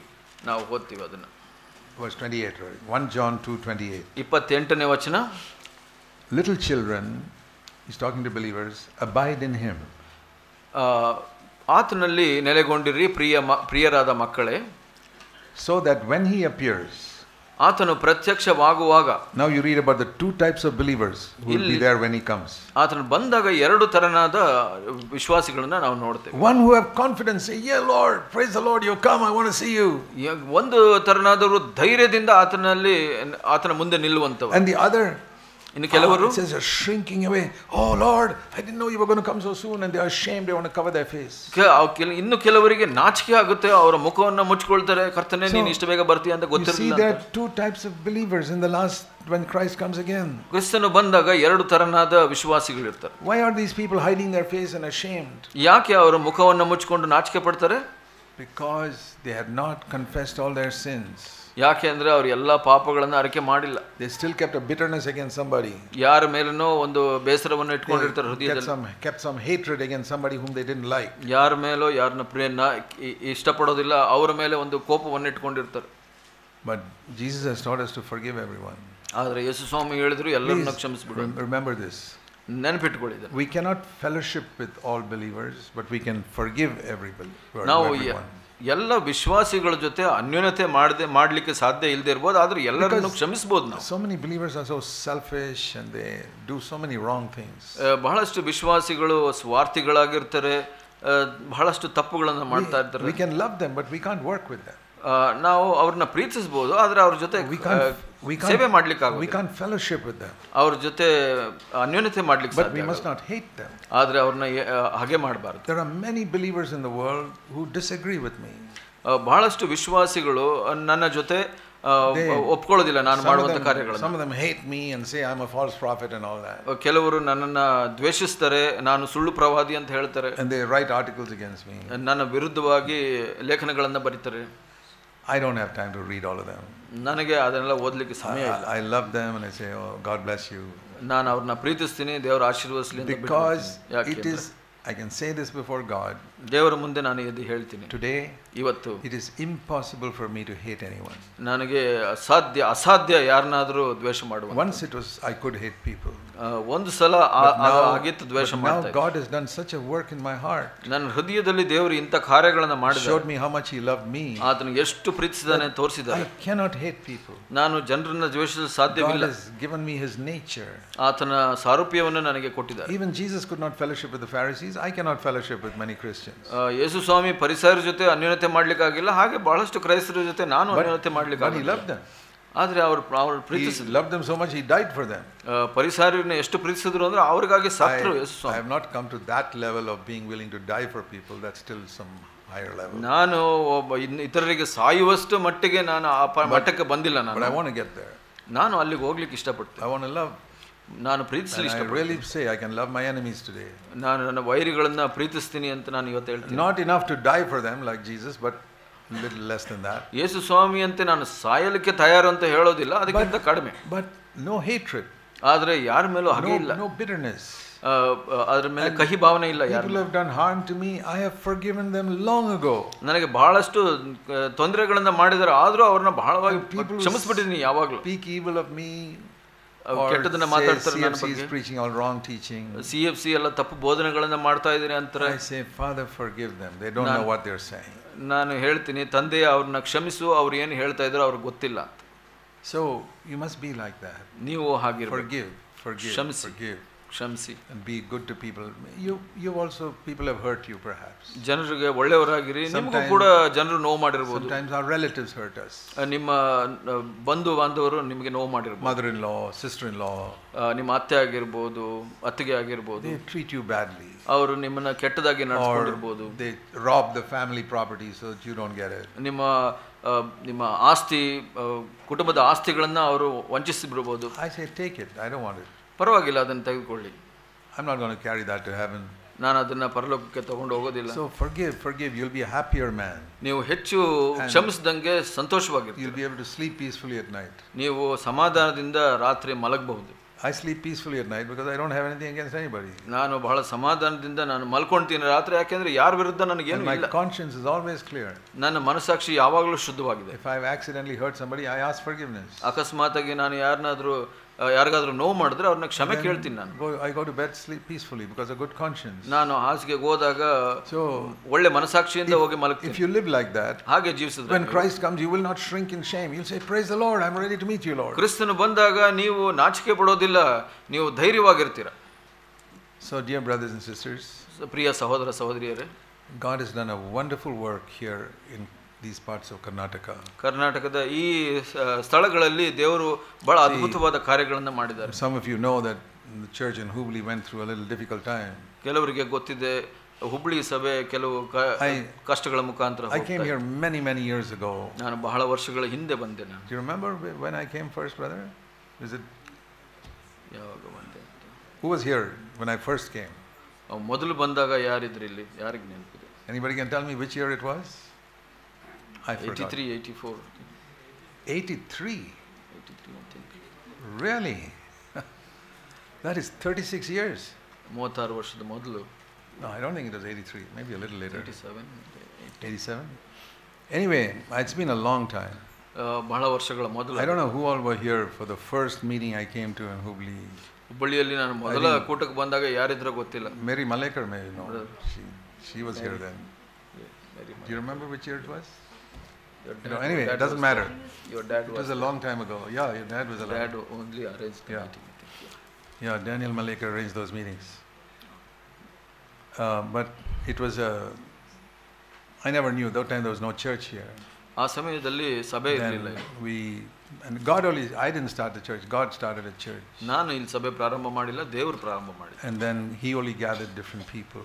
ನಾವು ಓದ್ತೀವಿ ಅದನ್ನು Verse 28, right? 1 John 2:28. ಇಪ್ಪತ್ತೆಂಟನೇ ವಚನ Little children, he's talking to believers, abide in him, ಆ, ಆತನಲ್ಲಿ ನೆಲೆಗೊಂಡಿರಿ ಪ್ರಿಯ ಮ ಪ್ರಿಯರಾದ ಮಕ್ಕಳೇ so that when he appears, ಆತನು ಪ್ರತ್ಯಕ್ಷವಾಗುವಾಗ Now you read about the two types of believers who will be ಇಲ್ಲಿ- there when he comes. ಆತನು ಬಂದಾಗ ಎರಡು ತರನಾದ ವಿಶ್ವಾಸಿಗಳನ್ನ ನಾವು ನೋಡ್ತೇವೆ One who have confidence, say, Yeah, Lord, praise the Lord, you come, I want to see you. ಈಗ ಒಂದು ತರನಾದವರು ಧೈರ್ಯದಿಂದ ಆತನಲ್ಲಿ ಆತನ ಮುಂದೆ ನಿಲ್ಲುವಂತವರು And the other, ಇನ್ನು ಕೆಲವರು ah, it says, are shrinking away. Oh, Lord, I didn't know you were going to come so soon. And they are ashamed, they want to cover their face. K- ಅವ್ ಕೆಲ- ಇನ್ನು ಕೆಲವರಿಗೆ ನಾಚಿಕೆ ಆಗುತ್ತೆ ಅವರ ಮುಖವನ್ನ ಮುಚ್ಕೊಳ್ತಾರೆ ಕರ್ತನೆ ನೀನು ಇಷ್ಟು ಬೇಗ ಬರ್ತೀಯ ಅಂತ You see, ಗೊತ್ತಿರಲಿಲ್ಲ there are two types of believers in the last, when Christ comes again. ಕ್ರಿಸ್ತನು ಬಂದಾಗ ಎರಡು ತರನಾದ ವಿಶ್ವಾಸಿಗಳಿರ್ತಾರೆ Why are these people hiding their face and ashamed? ಯಾಕೆ ಅವರ ಮುಖವನ್ನ ಮುಚ್ಕೊಂಡು ನಾಚಿಕೆ ಪಡ್ತಾರೆ Because they had not confessed all their sins. ಯಾಕೆ ಅಂದರೆ ಅವ್ರು ಎಲ್ಲ ಪಾಪಗಳನ್ನು ಅರಿಕೆ ಮಾಡಿಲ್ಲ. They still kept a bitterness again somebody ಯಾರ ಮೇಲೂ ಒಂದು ಬೇಸರವನ್ನು ಇಟ್ಕೊಂಡಿರ್ತಾರೆ ಹೃದಯದಲ್ಲಿ. Some kept some hatred again somebody whom they did like ಯಾರ ಮೇಲೋ ಯಾರನ್ನ ಪ್ರೇನ ಇಷ್ಟಪಡೋದಿಲ್ಲ ಅವರ ಮೇಲೆ ಒಂದು ಕೋಪವನ್ನು ಇಟ್ಕೊಂಡಿರ್ತಾರೆ. But Jesus has not us to forgive everyone ಆದರೆ ಯೇಸು ಸ್ವಾಮಿ ಹೇಳಿದ್ರು ಎಲ್ಲರನ್ನ ಕ್ಷಮಿಸಿಬಿಡು remember this ನೆನಪಿಟ್ಕೊಳ್ಳಿ we cannot not fellowship with all believers but we can forgive everybody ನಾವು ಎಲ್ಲ ವಿಶ್ವಾಸಿಗಳ ಜೊತೆ ಅನ್ಯೋನ್ಯತೆ ಮಾಡದೆ ಮಾಡ್ಲಿಕ್ಕೆ ಸಾಧ್ಯ ಇಲ್ಲದೆ ಇರ್ಬೋದು ಆದ್ರೆ ಎಲ್ಲರನ್ನು Because- ಕ್ಷಮಿಸ್ಬೋದು ನಾವು So many believers are so selfish and they do so many wrong things. ಆ, ಬಹಳಷ್ಟು ವಿಶ್ವಾಸಿಗಳು ಸ್ವಾರ್ಥಿಗಳಾಗಿರ್ತಾರೆ ಆ, ಬಹಳಷ್ಟು ತಪ್ಪುಗಳನ್ನು ಮಾಡ್ತಾ We, ಇರ್ತಾರೆ we can love them, but we can't work with them. ಆ, ನಾವು ಅವ್ರನ್ನ ಪ್ರೀತಿಸ್ಬೋದು ಆದ್ರೆ ಅವ್ರ ಜೊತೆ We ಆ, can't, we ಸೇವೆ ಮಾಡ್ಲಿಕ್ಕೆ ವಿ ಅವ್ರ ಜೊತೆ ಅನ್ಯೋನ್ಯತೆ ಮಾಡ್ಲಿಕ್ಕೆ ಬಟ್ ಮಸ್ಟ್ ನಾಟ್ ಹೇಟ್ ಆದರೆ ಅವ್ರನ್ನ ಹಾಗೆ ಮಾಡಬಾರ್ದು. There are many believers in the world who disagree with me ಬಹಳಷ್ಟು ವಿಶ್ವಾಸಿಗಳು ನನ್ನ ಜೊತೆ ಒಪ್ಕೊಳ್ಳೋದಿಲ್ಲ ನಾನು ಮಾಡುವಂತ ಕಾರ್ಯಗಳ ಕೆಲವರು ನನ್ನನ್ನ ದ್ವೇಷಿಸ್ತಾರೆ ನಾನು ಸುಳ್ಳು ಪ್ರವಾದಿ ಅಂತ ಹೇಳ್ತಾರೆ. ನನ್ನ ವಿರುದ್ಧವಾಗಿ ಲೇಖನಗಳನ್ನ ಬರೀತಾರೆ. I don't have time to read all of them. ನನಗೆ ಅದನ್ನೆಲ್ಲ ಓದ್ಲಿಕ್ಕೆ I, ಸಮಯ ಇಲ್ಲ I love them and I say, Oh, God bless you. ನಾನು ಅವ್ರನ್ನ ಪ್ರೀತಿಸ್ತೀನಿ ದೇವರ ಆಶೀರ್ವದಿಸ್ಲಿ ಅಂತ Because ಬಿಟ್ಬಿಡ್ತೀನಿ. ಯಾಕೆ it ಅಂದ್ರೆ is, I can say this before God. ದೇವರ ಮುಂದೆ ನಾನು ಎದ್ದು ಹೇಳ್ತೀನಿ Today, ಇವತ್ತು it is impossible for me to hate anyone. ನನಗೆ ಅಸಾಧ್ಯ ಅಸಾಧ್ಯ ಯಾರನ್ನಾದ್ರೂ ದ್ವೇಷ ಮಾಡುವ Once it was, I could hate people. ಒಂದು ಸಲ ಆ- But ಆ- now, ಆಗಿತ್ತು ದ್ವೇಷ but ಮಾಡ್ತಾ now ಇದ್ದೆ. God has done such a work in my heart. ನನ್ನ ಹೃದಯದಲ್ಲಿ ದೇವರು ಇಂಥ ಕಾರ್ಯಗಳನ್ನ ಮಾಡಿದ Showed me how much He loved me. ಆತನಿಗೆ ಎಷ್ಟು ಪ್ರೀತಿಸಿದಾನೆ ತೋರಿಸಿದ್ದಾರೆ I cannot hate people. ನಾನು ಜನರನ್ನ ದ್ವೇಷಿಸಲು God ಸಾಧ್ಯವಿಲ್ಲ has given me His nature. ಆತನ ಸಾರೂಪ್ಯವನ್ನು ನನಗೆ ಕೊಟ್ಟಿದ್ದಾರೆ Even Jesus could not fellowship with the Pharisees. I cannot fellowship with many Christians. ಆ, ಯೇಸು ಸ್ವಾಮಿ ಪರಿಸರ ಜೊತೆ ಅನ್ಯೂನತೆ ಮಾಡ್ಲಿಕ್ಕಾಗಿಲ್ಲ ಹಾಗೆ ಬಹಳಷ್ಟು ಕ್ರೈಸ್ತರ ಜೊತೆ ನಾನು ಅನ್ಯೂನತೆ ಮಾಡ್ಲಿಕ್ಕಾಗಿಲ್ಲ. ಆದರೆ ಅವರು ಅವ್ರು ಪ್ರೀತಿಸಿ love them so much he died for them ಪರಿಸರನ ಎಷ್ಟು ಪ್ರೀತಿಸಿದ್ರು ಅಂದ್ರೆ ಅವರಿಗಾಗಿ ಸತ್ರು ಯೇಸು ಸ್ವಾಮಿ I have not come to that level of being willing to die for people that still some higher ನಾನು ಒಬ್ಬ ಇತರರಿಗೆ ಸಾಯುವಷ್ಟು ಮಟ್ಟಿಗೆ ನಾನು ಆ ಮಟ್ಟಕ್ಕೆ ಬಂದಿಲ್ಲ ನಾನು I want to get there ನಾನು ಅಲ್ಲಿಗೆ ಹೋಗ್ಲಿಕ್ಕೆ ಇಷ್ಟಪಡ್ತೀನಿ. ಐ ವಾಂಟ್ ನಾನು ಪ್ರೀತಿಸಲು And I ಇಷ್ಟಪಡ್ತೀನಿ really say I can love my enemies today. ನಾನು ನನ್ನ ವೈರಿಗಳನ್ನ ಪ್ರೀತಿಸ್ತೀನಿ ಅಂತ ನಾನು ಇವತ್ತು ಹೇಳ್ತೀನಿ Not enough to die for them like Jesus, but a little less than that. ಯೇಸು ಸ್ವಾಮಿ ಅಂತೆ ನಾನು ಸಾಯಲಿಕ್ಕೆ ತಯಾರು ಅಂತ ಹೇಳೋದಿಲ್ಲ ಅದಕ್ಕಿಂತ ಕಡಿಮೆ But no hatred, ಆದ್ರೆ ಯಾರ ಮೇಲೂ ಹಾಗೆ no, ಇಲ್ಲ no bitterness. ಆ, ಆ, ಅದ್ರ ಮೇಲೆ ಕಹಿ ಭಾವನೆ ಇಲ್ಲ ಯಾರು People have done harm to me. I have forgiven them long ago. ನನಗೆ ಬಹಳಷ್ಟು ಆ, ತೊಂದರೆಗಳನ್ನ ಮಾಡಿದಾರೆ ಆದ್ರೂ ಅವ್ರನ್ನ ಬಹಳವಾಗಿ People ಕ್ಷಮಿಸ್ಬಿಟ್ಟಿದ್ದೀನಿ ಯಾವಾಗ್ಲೂ Speak evil of me. ಅವ್ರು Or ಕೆಟ್ಟದನ್ನ say ಮಾತಾಡ್ತಾರೆ ನನ್ನ CFC is ಬಗ್ಗೆ preaching all wrong teaching. C F C ಎಲ್ಲ ತಪ್ಪು ಬೋಧನೆಗಳನ್ನ ಮಾಡ್ತಾ ಇದ್ದೀರಿ ಅಂತಾರೆ I say, Father, forgive them. They don't know what they're saying. ನಾನು ಹೇಳ್ತೀನಿ ತಂದೆ ಅವ್ರನ್ನ ಕ್ಷಮಿಸು ಅವ್ರು ಏನು ಹೇಳ್ತಾ ಇದ್ರು ಅವ್ರಿಗೆ ಗೊತ್ತಿಲ್ಲ So you must be like that. ನೀವು ಹಾಗಿರ್ಬೇಕು Forgive, forgive, ಕ್ಷಮಿಸಿ. forgive, ಕ್ಷಮಿಸಿ. Be good to people you you also people have hurt you perhaps ಜನರಿಗೆ ಒಳ್ಳೆಯವರಾಗಿರಿ ನಿಮಗೂ ಕೂಡ ಜನರು ನೋವು ಮಾಡಿರ್ಬೋದು. Times our relatives hurt us ನಿಮ್ಮ ಬಂಧು ಬಾಂಧವರು ನಿಮಗೆ ನೋವು ಮಾಡಿರ್ಬೋದು. Mother in law sister in ಲಾ ನಿಮ್ಮ ಅತ್ತೆ ಆಗಿರ್ಬೋದು ಅತ್ತಿಗೆ ಆಗಿರ್ಬೋದು. ದೇ ಟ್ರೀಟ್ ಯು ಬ್ಯಾಡ್ಲಿ ಅವರು ನಿಮ್ಮನ್ನ ಕೆಟ್ಟದಾಗಿ ನಡೆಸ್ಕೊಂಡಿರ್ಬೋದು. They rob the family property so you don't get it ನಿಮ್ಮ ನಿಮ್ಮ ಆಸ್ತಿ ಕುಟುಂಬದ ಆಸ್ತಿಗಳನ್ನು ಅವರು ವಂಚಿಸಿಬಿಡ್ಬೋದು. I say take it I don't want it ಪರವಾಗಿಲ್ಲ ಅದನ್ನು ತೆಗೆದುಕೊಳ್ಳಿ. I not gonna carry that to heaven ನಾನು ಅದನ್ನು ಪರಲೋಕಕ್ಕೆ ತಗೊಂಡು ಹೋಗೋದಿಲ್ಲ. So forgive forgive you will be happier man ನೀವು ಹೆಚ್ಚು ಕ್ಷಮಿಸಿದಂಗೆ ಸಂತೋಷವಾಗಿರ್ತೀವಿ you be able to sleep peacefully at night ನೀವು ಸಮಾಧಾನದಿಂದ ರಾತ್ರಿ ಮಲಗಬಹುದು. I sleep peacefully at night because I don't have anything against anybody ನಾನು ಬಹಳ ಸಮಾಧಾನದಿಂದ ನಾನು ಮಲ್ಕೊಳ್ತೀನಿ ರಾತ್ರಿ ಯಾಕೆಂದ್ರೆ ಯಾರ ವಿರುದ್ಧ ನನಗೆ ಏನು ಇಲ್ಲ. My conscience is always clear ನನ್ನ ಮನಸಾಕ್ಷಿ ಯಾವಾಗಲೂ ಶುದ್ಧವಾಗಿದೆ. If I have accidentally hurt somebody I ask forgiveness ಅಕಸ್ಮಾತಾಗಿ ನಾನು ಯಾರನ್ನಾದರೂ ಯಾರಿಗಾದ್ರೂ ನೋವು ಮಾಡಿದ್ರೆ ಅವ್ರನ್ನ ಕ್ಷಮೆ ಕೇಳ್ತೀನಿ ನಾನು Go, I go to bed, sleep peacefully because of good conscience. ನಾನು ಹಾಸಿಗೆಗೆ ಹೋದಾಗ So, ಒಳ್ಳೆ ಮನಸಾಕ್ಷಿಯಿಂದ ಹೋಗಿ ಮಲಗ್ತೀನಿ if you live like that, ಹಾಗೆ ಜೀವಿಸಿದ್ರೆ when Christ comes, you will not shrink in shame. You'll say, Praise the Lord, I'm ready to meet you, Lord. ಕ್ರಿಸ್ತನು ಬಂದಾಗ ನೀವು ನಾಚಿಕೆ ಪಡೋದಿಲ್ಲ ನೀವು ಧೈರ್ಯವಾಗಿರ್ತೀರ So, dear brothers and sisters, ಪ್ರಿಯ ಸಹೋದರ ಸಹೋದರಿಯರೇ God has done a wonderful work here in these parts of Karnataka. ಕರ್ನಾಟಕದ ಈ ಸ- ಸ್ಥಳಗಳಲ್ಲಿ ದೇವರು ಬಹಳ ಅದ್ಭುತವಾದ ಕಾರ್ಯಗಳನ್ನು ಮಾಡಿದ್ದಾರೆ Some of you know that the church in Hubli went through a little difficult time. ಕೆಲವರಿಗೆ ಗೊತ್ತಿದೆ ಹುಬ್ಳಿ ಸಭೆ ಕೆಲವು ಕ- I- ಕಷ್ಟಗಳ ಮುಖಾಂತರ I came ಹೋಗ್ತಾ here many, many years ago. ಇದೆ. ನಾನು ಬಹಳ ವರ್ಷಗಳ ಹಿಂದೆ ಬಂದೆ ನಾನು Do you remember wh- when I came first, brother? Is it ಯಾವಾಗ ಬಂದೆ ಅಂತ. who was here when I first came? ಅವ್ ಮೊದಲು ಬಂದಾಗ ಯಾರಿದ್ರು ಇಲ್ಲಿ ಯಾರಿಗೆ ನೆನಪಿದೆ Anybody can tell me which year it was? I eighty forgot. Three eighty four 83. Eighty three Really? [LAUGHS] that is 36 years. ಮೂವತ್ತಾರು ವರ್ಷದ ಮೊದಲು No, I don't think it was 83. Maybe a little later. Eighty seven 87. Anyway, it's been a long time. ಬಹಳ ವರ್ಷಗಳ ಮೊದಲು I don't know who all were here for the first meeting I came to in Hubli. ಹುಬ್ಬಳ್ಳಿಯಲ್ಲಿ ನಾನು ಮೊದಲ ಕೂಟಕ್ಕೆ ಬಂದಾಗ ಯಾರಿದ್ರೋ ಗೊತ್ತಿಲ್ಲ Mary Malekar, maybe know. Brother. She, she was here then. Very much. Do you remember You know, dad- anyway, dad it doesn't was- matter. Your dad It was was a long time ago. Yeah, your dad was alive. dad only arranged the Yeah. meeting. I think. Yeah, Daniel Malekar arranged those meetings. Uh, but it was a. I never knew. That time there was no church here. ಆ ಸಮಯದಲ್ಲಿ ಸಭೆ ಇರಲಿಲ್ಲ Then we and God only. I didn't start the church. God started a church, ನಾನು ಇಲ್ಲಿ ಸಭೆ ಪ್ರಾರಂಭ ಮಾಡಿಲ್ಲ ದೇವರು ಪ್ರಾರಂಭ ಮಾಡಿದ and then He only gathered different people.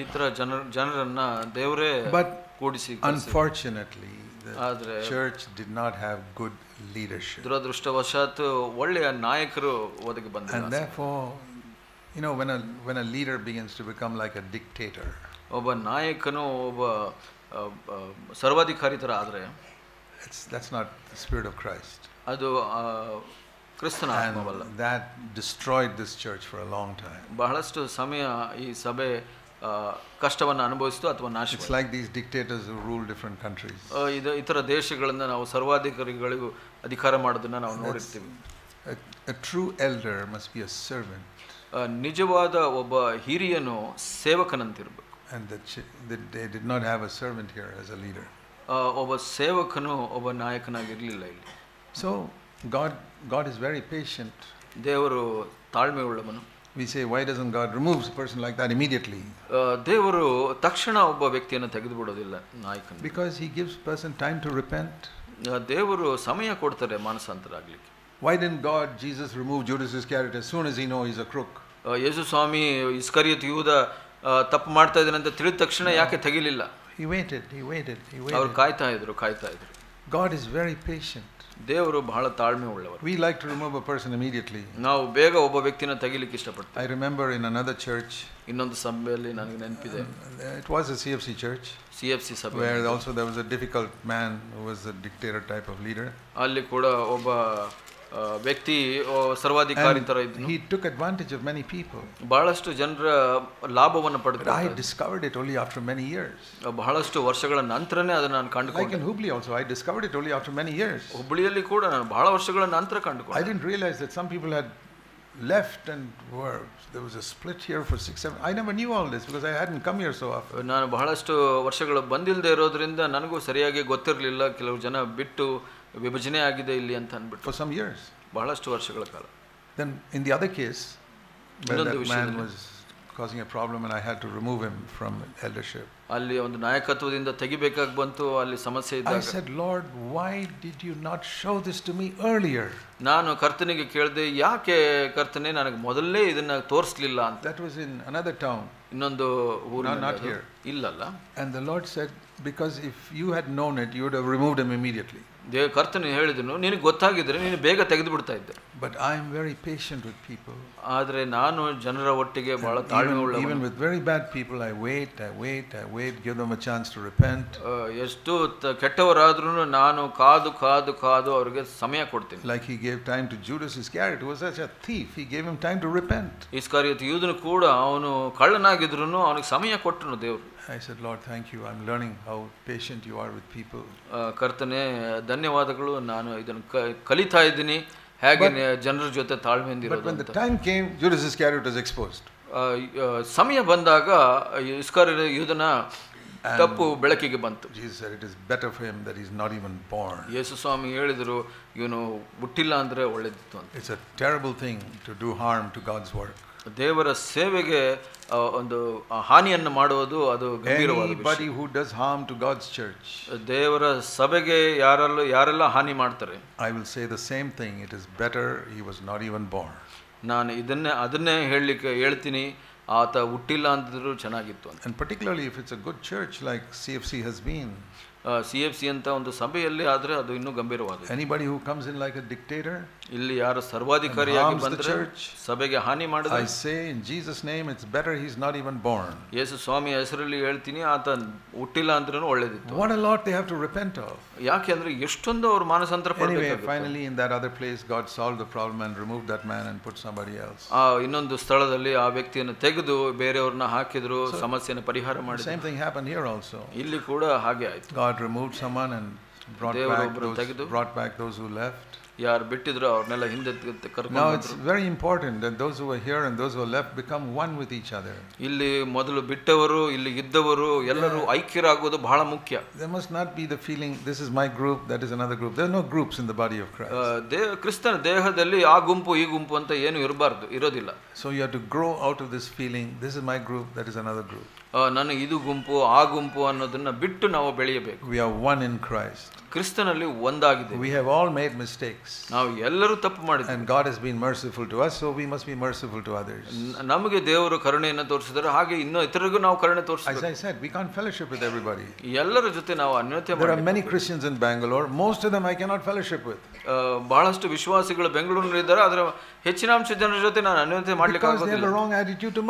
ಈ ತರ ಜನರ ಜನರನ್ನ ದೇವರೇ But ಕೂಡಿಸಿ unfortunately, the ಆದ್ರೆ church did not have good leadership, ದುರದೃಷ್ಟವಶಾತ್ ಒಳ್ಳೆಯ ನಾಯಕರು ಒದಗಿ and ಬಂದ therefore, you know, when a when a leader begins to become like a dictator, ಒಬ್ಬ ನಾಯಕನು ಒಬ್ಬ ಆ, ಆ, ಸರ್ವಾಧಿಕಾರಿ ತರ ಆದ್ರೆ it's that's not the spirit of Christ. ಅದು ಆ, ಕ್ರಿಸ್ತನ ಆತ್ಮವಲ್ಲ And that destroyed this church for a long time. ಬಹಳಷ್ಟು ಸಮಯ ಈ ಸಭೆ ಆ, ಕಷ್ಟವನ್ನು ಅನುಭವಿಸಿತು ಅಥವಾ ನಾಶ It's like these dictators who rule different countries. ಇದು ಇತರ ದೇಶಗಳಿಂದ ನಾವು ಸರ್ವಾಧಿಕಾರಿಗಳಿಗೂ ಅಧಿಕಾರ ಮಾಡೋದನ್ನ ನಾವು ನೋಡಿರ್ತೀವಿ A, a true elder must be a servant, ಆ, ನಿಜವಾದ ಒಬ್ಬ ಹಿರಿಯನು ಸೇವಕನಂತಿರ್ಬೇಕು and the ch- that they did not have a servant here as a leader. ಆ, ಒಬ್ಬ ಸೇವಕನು ಒಬ್ಬ ನಾಯಕನಾಗಿರ್ಲಿಲ್ಲ ಇಲ್ಲಿ So God, God is very patient. ದೇವರು ತಾಳ್ಮೆ ಉಳ್ಳವನು We say, why doesn't God remove a person like that immediately? ಆ, ದೇವರು ತಕ್ಷಣ ಒಬ್ಬ ವ್ಯಕ್ತಿಯನ್ನು ತೆಗೆದು ಬಿಡೋದಿಲ್ಲ ನಾಯಕನ Because He gives person time to repent. ಆ, ದೇವರು ಸಮಯ ಕೊಡ್ತಾರೆ ಮಾನಸಾಂತರ ಆಗ್ಲಿಕ್ಕೆ Why didn't God, Jesus, remove Judas Iscariot as soon as He know he's a crook? ಆ, ಯೇಸು ಸ್ವಾಮಿ ಇಸ್ಕರಿಯತ್ ಯೂದ ಆ, ತಪ್ಪು ಮಾಡ್ತಾ ಇದ್ದಾನೆ ಅಂತ ತಿಳಿದ ತಕ್ಷಣ ಯಾಕೆ ತೆಗಿಲಿಲ್ಲ He waited, He waited, He ಅವ್ರು waited. ಕಾಯ್ತಾ ಇದ್ರು ಕಾಯ್ತಾ ಇದ್ರು God is very patient. ದೇವರು ಬಹಳ ತಾಳ್ಮೆ ಉಳ್ಳವರು. We like to remove a person immediately ನಾವು ಬೇಗ ಒಬ್ಬ ವ್ಯಕ್ತಿನ ತೆಗಿಲಿಕ್ಕೆ ಇಷ್ಟಪಡ್ತೀವಿ. I remember in another church ಇನ್ನೊಂದು ಸಭೆಯಲ್ಲಿ ನನಗೆ ನೆನಪಿದೆ. It was a C F C church C F C ಸಭೆ. Also there was a difficult man was a dictator type of leader ಅಲ್ಲಿ ಕೂಡ ಒಬ್ಬ ವ್ಯಕ್ತಿ ಆ, ಸರ್ವಾಧಿಕಾರಿ ತರ And ಇದ್ನು he took advantage of many people. ಬಹಳಷ್ಟು ಜನರ ಲಾಭವನ್ನು But I ಪಡೆದ discovered it only after many years. ಬಹಳಷ್ಟು ವರ್ಷಗಳ ನಂತರನೇ ಅದನ್ನ ನಾನು Like ಕಂಡುಕೊಂಡೆ in Hubli also, I discovered it only after many years. ಹುಬ್ಬಳ್ಳಿಯಲ್ಲಿ ಕೂಡ ನಾನು ಬಹಳ ವರ್ಷಗಳ ನಂತರ I ಕಂಡುಕೊಂಡೆ didn't realize that some people had left and were there was a split here for six, seven. I never knew all this because I hadn't come here so often. ನಾನು ಬಹಳಷ್ಟು ವರ್ಷಗಳು ಬಂದಿಲ್ಲದೆ ಇರೋದ್ರಿಂದ ನನಗೂ ಸರಿಯಾಗಿ ಗೊತ್ತಿರಲಿಲ್ಲ ಕೆಲವು ಜನ ಬಿಟ್ಟು ವಿಭಜನೆ ಆಗಿದೆ ಇಲ್ಲಿ ಅಂತ ಅಂದ್ಬಿಟ್ಟು For some years. ಬಹಳಷ್ಟು ವರ್ಷಗಳ ಕಾಲ Then in the other case, where ಇನ್ನೊಂದು that man ವಿಷಯದಲ್ಲಿ. was causing a problem and I had to remove him from eldership. ಅಲ್ಲಿ ಒಂದು ನಾಯಕತ್ವದಿಂದ ತೆಗಿಬೇಕಾಗಿ ಬಂತು ಅಲ್ಲಿ ಸಮಸ್ಯೆ I ಇದ್ದಾಗ said, Lord, why did you not show this to me earlier? ನಾನು ಕರ್ತನಿಗೆ ಕೇಳಿದೆ ಯಾಕೆ ಕರ್ತನೆ ನನಗೆ ಮೊದಲೇ ಇದನ್ನ ತೋರಿಸ್ಲಿಲ್ಲ ಅಂತ That was in another town. ಇನ್ನೊಂದು ಊರಿನಲ್ಲಿ not ಅದು. here. ಇಲ್ಲಲ್ಲ And the Lord said, because if you had known it, you would have removed him immediately. They ಕರ್ತನ ಹೇಳಿದನು ನಿನಗೆ ಗೊತ್ತಾಗಿದ್ರೆ ನೀನು ಬೇಗ ತೆಗೆದುಬಿಡ್ತಾ ಇದ್ದೆ. But I am very patient with people. ಆದರೆ ನಾನು ಜನರ ಒಟ್ಟಿಗೆ ಬಹಳ ತಾಳ್ಮೆ Even, ಉಳ್ಳವನು. even with very bad people, I wait, I wait, I wait, give them a chance to repent. ಆ, ಎಷ್ಟು ತ- ಕೆಟ್ಟವರಾದ್ರೂ ನಾನು ಕಾದು ಕಾದು ಕಾದು ಅವ್ರಿಗೆ ಸಮಯ ಕೊಡ್ತೀನಿ Like he gave time to Judas Iscariot, who was such a thief. He gave him time to repent. ಇಸ್ಕಾರಿಯತ್ ಯೂದನು ಕೂಡ ಅವನು ಕಳ್ಳನಾಗಿದ್ರು ಅವನಿಗೆ ಸಮಯ ಕೊಟ್ಟನು ದೇವರು I said, Lord, thank you. I'm learning how patient you are with people. ಆ, ಕರ್ತನೆ ಧನ್ಯವಾದಗಳು ನಾನು ಇದನ್ನು ಕ ಕಲಿತಾ ಇದ್ದೀನಿ ಹೇಗೆ ಜನರ ಜೊತೆ ತಾಳ್ಮೆಯಿಂದ But ಇರೋದು when the time came, Judas Iscariot was exposed. ಆ, ಆ, ಸಮಯ ಬಂದಾಗ ಇಸ್ಕರ್ ಯೂದನ ತಪ್ಪು ಬೆಳಕಿಗೆ ಬಂತು Jesus said, It is better for him that he's not even born. ಯೇಸು ಸ್ವಾಮಿ ಹೇಳಿದರು ಇವನು ಹುಟ್ಟಿಲ್ಲ ಅಂದ್ರೆ ಒಳ್ಳೇದಿತ್ತು ಅಂತ It's a terrible thing to do harm to God's work. ದೇವರ ಸೇವೆಗೆ ಆ, ಒಂದು ಆ ಹಾನಿಯನ್ನು ಮಾಡುವುದು ಅದು ಗಂಭೀರವಾದ ವಿಷಯ. Anybody who does harm to God's church, ದೇವರ ಸಭೆಗೆ ಯಾರೆಲ್ಲ ಯಾರೆಲ್ಲ ಹಾನಿ ಮಾಡ್ತಾರೆ I will say the same thing. It is better he was not even born. ನಾನು ಇದನ್ನೇ ಅದನ್ನೇ ಹೇಳಲಿಕ್ಕೆ ಹೇಳ್ತೀನಿ ಆತ ಹುಟ್ಟಿಲ್ಲ ಅಂತಿದ್ರು ಚೆನ್ನಾಗಿತ್ತು ಅಂತ And particularly if it's a good church like CFC has been, C F C ಅಂತ ಒಂದು ಸಭೆಯಲ್ಲಿ ಆದರೆ ಅದು ಇನ್ನೂ ಗಂಭೀರವಾದ anybody who comes in like a dictator, ಇಲ್ಲಿ ಯಾರು ಸರ್ವಾಧಿಕಾರಿಯಾಗಿ harms the ಬಂದ್ರೆ church. ಸಭೆಗೆ ಹಾನಿ ಮಾಡಿದ್ರೆ I say in Jesus' name, it's better he's not even born. ಯೇಸು ಸ್ವಾಮಿ ಹೆಸರಲ್ಲಿ ಹೇಳ್ತೀನಿ ಆತ ಹುಟ್ಟಿಲ್ಲ ಅಂದ್ರೂ ಒಳ್ಳೇದಿತ್ತು What a lot they have to repent of. ಯಾಕೆ ಅಂದ್ರೆ ಎಷ್ಟೊಂದು ಅವ್ರು ಮಾನಸಾಂತರ Anyway, ಪಡ್ಬೇಕಾಗುತ್ತೆ. finally in that other place, God solved the problem and removed that man and put somebody else. ಆ ಇನ್ನೊಂದು ಸ್ಥಳದಲ್ಲಿ ಆ ವ್ಯಕ್ತಿಯನ್ನು ತೆಗೆದು ಬೇರೆಯವ್ರನ್ನ ಹಾಕಿದ್ರು ಸಮಸ್ಯೆನ ಪರಿಹಾರ The ಮಾಡಿದ್ರು same thing happened here also. ಇಲ್ಲಿ ಕೂಡ ಹಾಗೆ ಆಯ್ತು God removed someone and brought ದೇವರು back, ಒಬ್ರನ್ನ those, ತೆಗೆದು brought back those who left. ಯಾರು ಬಿಟ್ಟಿದ್ರು ಅವ್ರನ್ನೆಲ್ಲ ಹಿಂದೆ ತ- ಕರ್ಕೊಂಡು Now it's ಬಂದ್ರು. very important that those who are here and those who are left become one with each other. ಇಲ್ಲಿ ಮೊದಲು ಬಿಟ್ಟವರು ಇಲ್ಲಿ ಇದ್ದವರು ಎಲ್ಲರೂ ಐಕ್ಯರಾಗೋದು ಬಹಳ ಮುಖ್ಯ There must not be the feeling, this is my group, that is another group. There are no groups in the body of Christ. ಆ, they ಕ್ರಿಸ್ತನ ದೇಹದಲ್ಲಿ ಆ ಗುಂಪು ಈ ಗುಂಪು ಅಂತ ಏನು ಇರಬಾರ್ದು ಇರೋದಿಲ್ಲ So you have to grow out of this feeling, this is my group, that is another group. ನನಗೆ ಇದು ಗುಂಪು ಆ ಗುಂಪು ಅನ್ನೋದನ್ನ ಬಿಟ್ಟು ನಾವು ಬೆಳೆಯಬೇಕು. We are one in Christ ಕ್ರಿಸ್ತನಲ್ಲಿ ಒಂದಾಗಿದೆ. We have all made mistakes ನಾವು ಎಲ್ಲರೂ ತಪ್ಪು ಮಾಡಿದ್ವಿ. And God has been merciful to us so we must be merciful to others ನಮಗೆ ದೇವರು ಕರುಣೆಯನ್ನು ತೋರಿಸಿದರೆ ಹಾಗೆ ಇನ್ನೂ ಇತರಿಗೂ ನಾವು ಕರುಣೆ ತೋರಿಸ್ತೀವಿ I said we can fellowship with everybody ಎಲ್ಲರ ಜೊತೆ ನಾವು ಅನ್ಯೋನ್ಯ there are many Christians in Bengaluru most of them I can not fellowship with ಬಹಳಷ್ಟು ವಿಶ್ವಾಸಿಗಳು ಬೆಂಗಳೂರಿನಲ್ಲಿ ಇದ್ದಾರೆ ಆದರೆ ಹೆಚ್ಚಿನ ಅಂಶ ಜನರ ಜೊತೆ ನಾನು ಅನ್ಯೋನ್ಯತೆ ಮಾಡ್ಲಿಕ್ಕೆ ಆಗೋದಿಲ್ಲ wrong attitude to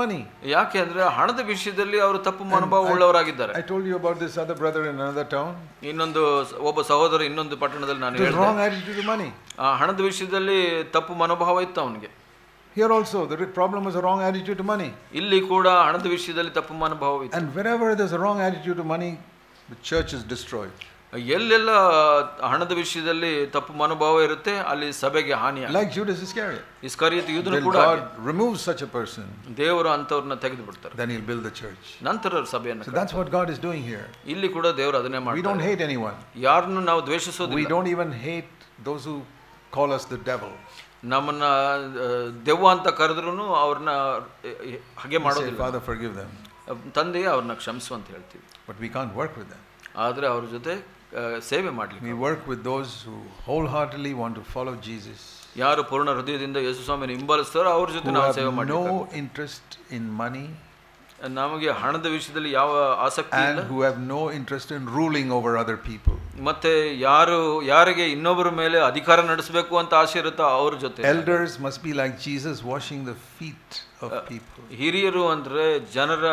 ಯಾಕೆ ಅಂದ್ರೆ ಹಣದ ವಿಷಯದಲ್ಲಿ ಅವರು ತಪ್ಪು ಮನೋಭಾವ ಉಳ್ಳವರಾಗಿದ್ದಾರೆ I told you about this other brother in another town. ಇನ್ನೊಂದು ಒಬ್ಬ ಸಹೋದರ ಇನ್ನೊಂದು ಪಟ್ಟಣದಲ್ಲಿ ನಾನು ಹೇಳಿದೆ ರಾಂಗ್ attitude to money. ಆ ಹಣದ ವಿಷಯದಲ್ಲಿ ತಪ್ಪು ಮನೋಭಾವ ಇತ್ತು ಅವನಿಗೆ Here also, the problem was a wrong attitude to money. ಇಲ್ಲಿ ಕೂಡ ಹಣದ ವಿಷಯದಲ್ಲಿ ತಪ್ಪು ಮನೋಭಾವ ಇತ್ತು And wherever there's a wrong attitude to money, the church is destroyed. ಎಲ್ಲೆಲ್ಲ ಹಣದ ವಿಷಯದಲ್ಲಿ ತಪ್ಪು ಮನೋಭಾವ ಇರುತ್ತೆ ಅಲ್ಲಿ ಸಭೆಗೆ ಹಾನಿ ಲೈಕ್ ಜೂಡಸ್ ಇಸ್ಕರಿಯತ್ ಇಸ್ಕರಿಯತ್ ಯೂದನು ಕೂಡ ರಿಮೂವ್ ಸಚ್ ಎ ಪರ್ಸನ್ ದೇವರು ಅಂತವರನ್ನ ತೆಗೆದು ಬಿಡ್ತಾರೆ then he'll build the church ನಂತರ ಸಭೆಯನ್ನು so that's what God is doing here ಇಲ್ಲಿ ಕೂಡ ದೇವರು ಅದನ್ನೇ ಮಾಡ್ತಾರೆ ವಿ ಡೋಂಟ್ ಹೇಟ್ ಎನಿವನ್ ಯಾರನ್ನು ನಾವು ದ್ವೇಷಿಸೋದಿಲ್ಲ. We don't even hate those who call us the devil ನಮ್ಮನ್ನ ದೆವ್ವ ಅಂತ ಕರೆದ್ರೂ ಅವ್ರನ್ನ ಹಾಗೆ ಮಾಡೋದಿಲ್ಲ. ಫಾದರ್ ಫರ್ಗಿವ್ ದೆಮ್ ತಂದೆಯೇ ಅವ್ರನ್ನ ಕ್ಷಮಿಸು ಅಂತ ಹೇಳ್ತೀವಿ. But we can't work with them ಆದರೆ ಅವ್ರ ಜೊತೆ ಆ, ಸೇವೆ ಮಾಡ್ಲಿಕ್ಕೆ We work with those who wholeheartedly want to follow Jesus, ಯಾರು ಪೂರ್ಣ ಹೃದಯದಿಂದ ಯೇಸು ಸ್ವಾಮಿನ ಹಿಂಬಾಲಿಸ್ತಾರೋ ಅವ್ರ ಜೊತೆ who ನಾವು have ಸೇವೆ ಮಾಡಿ no interest in money, ನಮಗೆ ಹಣದ ವಿಷಯದಲ್ಲಿ ಯಾವ ಆಸಕ್ತಿ ಇಲ್ಲ and who have no interest in ruling over other people. ಮತ್ತೆ ಯಾರು ಯಾರಿಗೆ ಇನ್ನೊಬ್ಬರ ಮೇಲೆ ಅಧಿಕಾರ ನಡೆಸಬೇಕು ಅಂತ ಆಸೆ ಇರುತ್ತೋ ಅವ್ರ ಜೊತೆ Elders must be like Jesus, washing the feet of people. ಹಿರಿಯರು ಅಂದ್ರೆ ಜನರ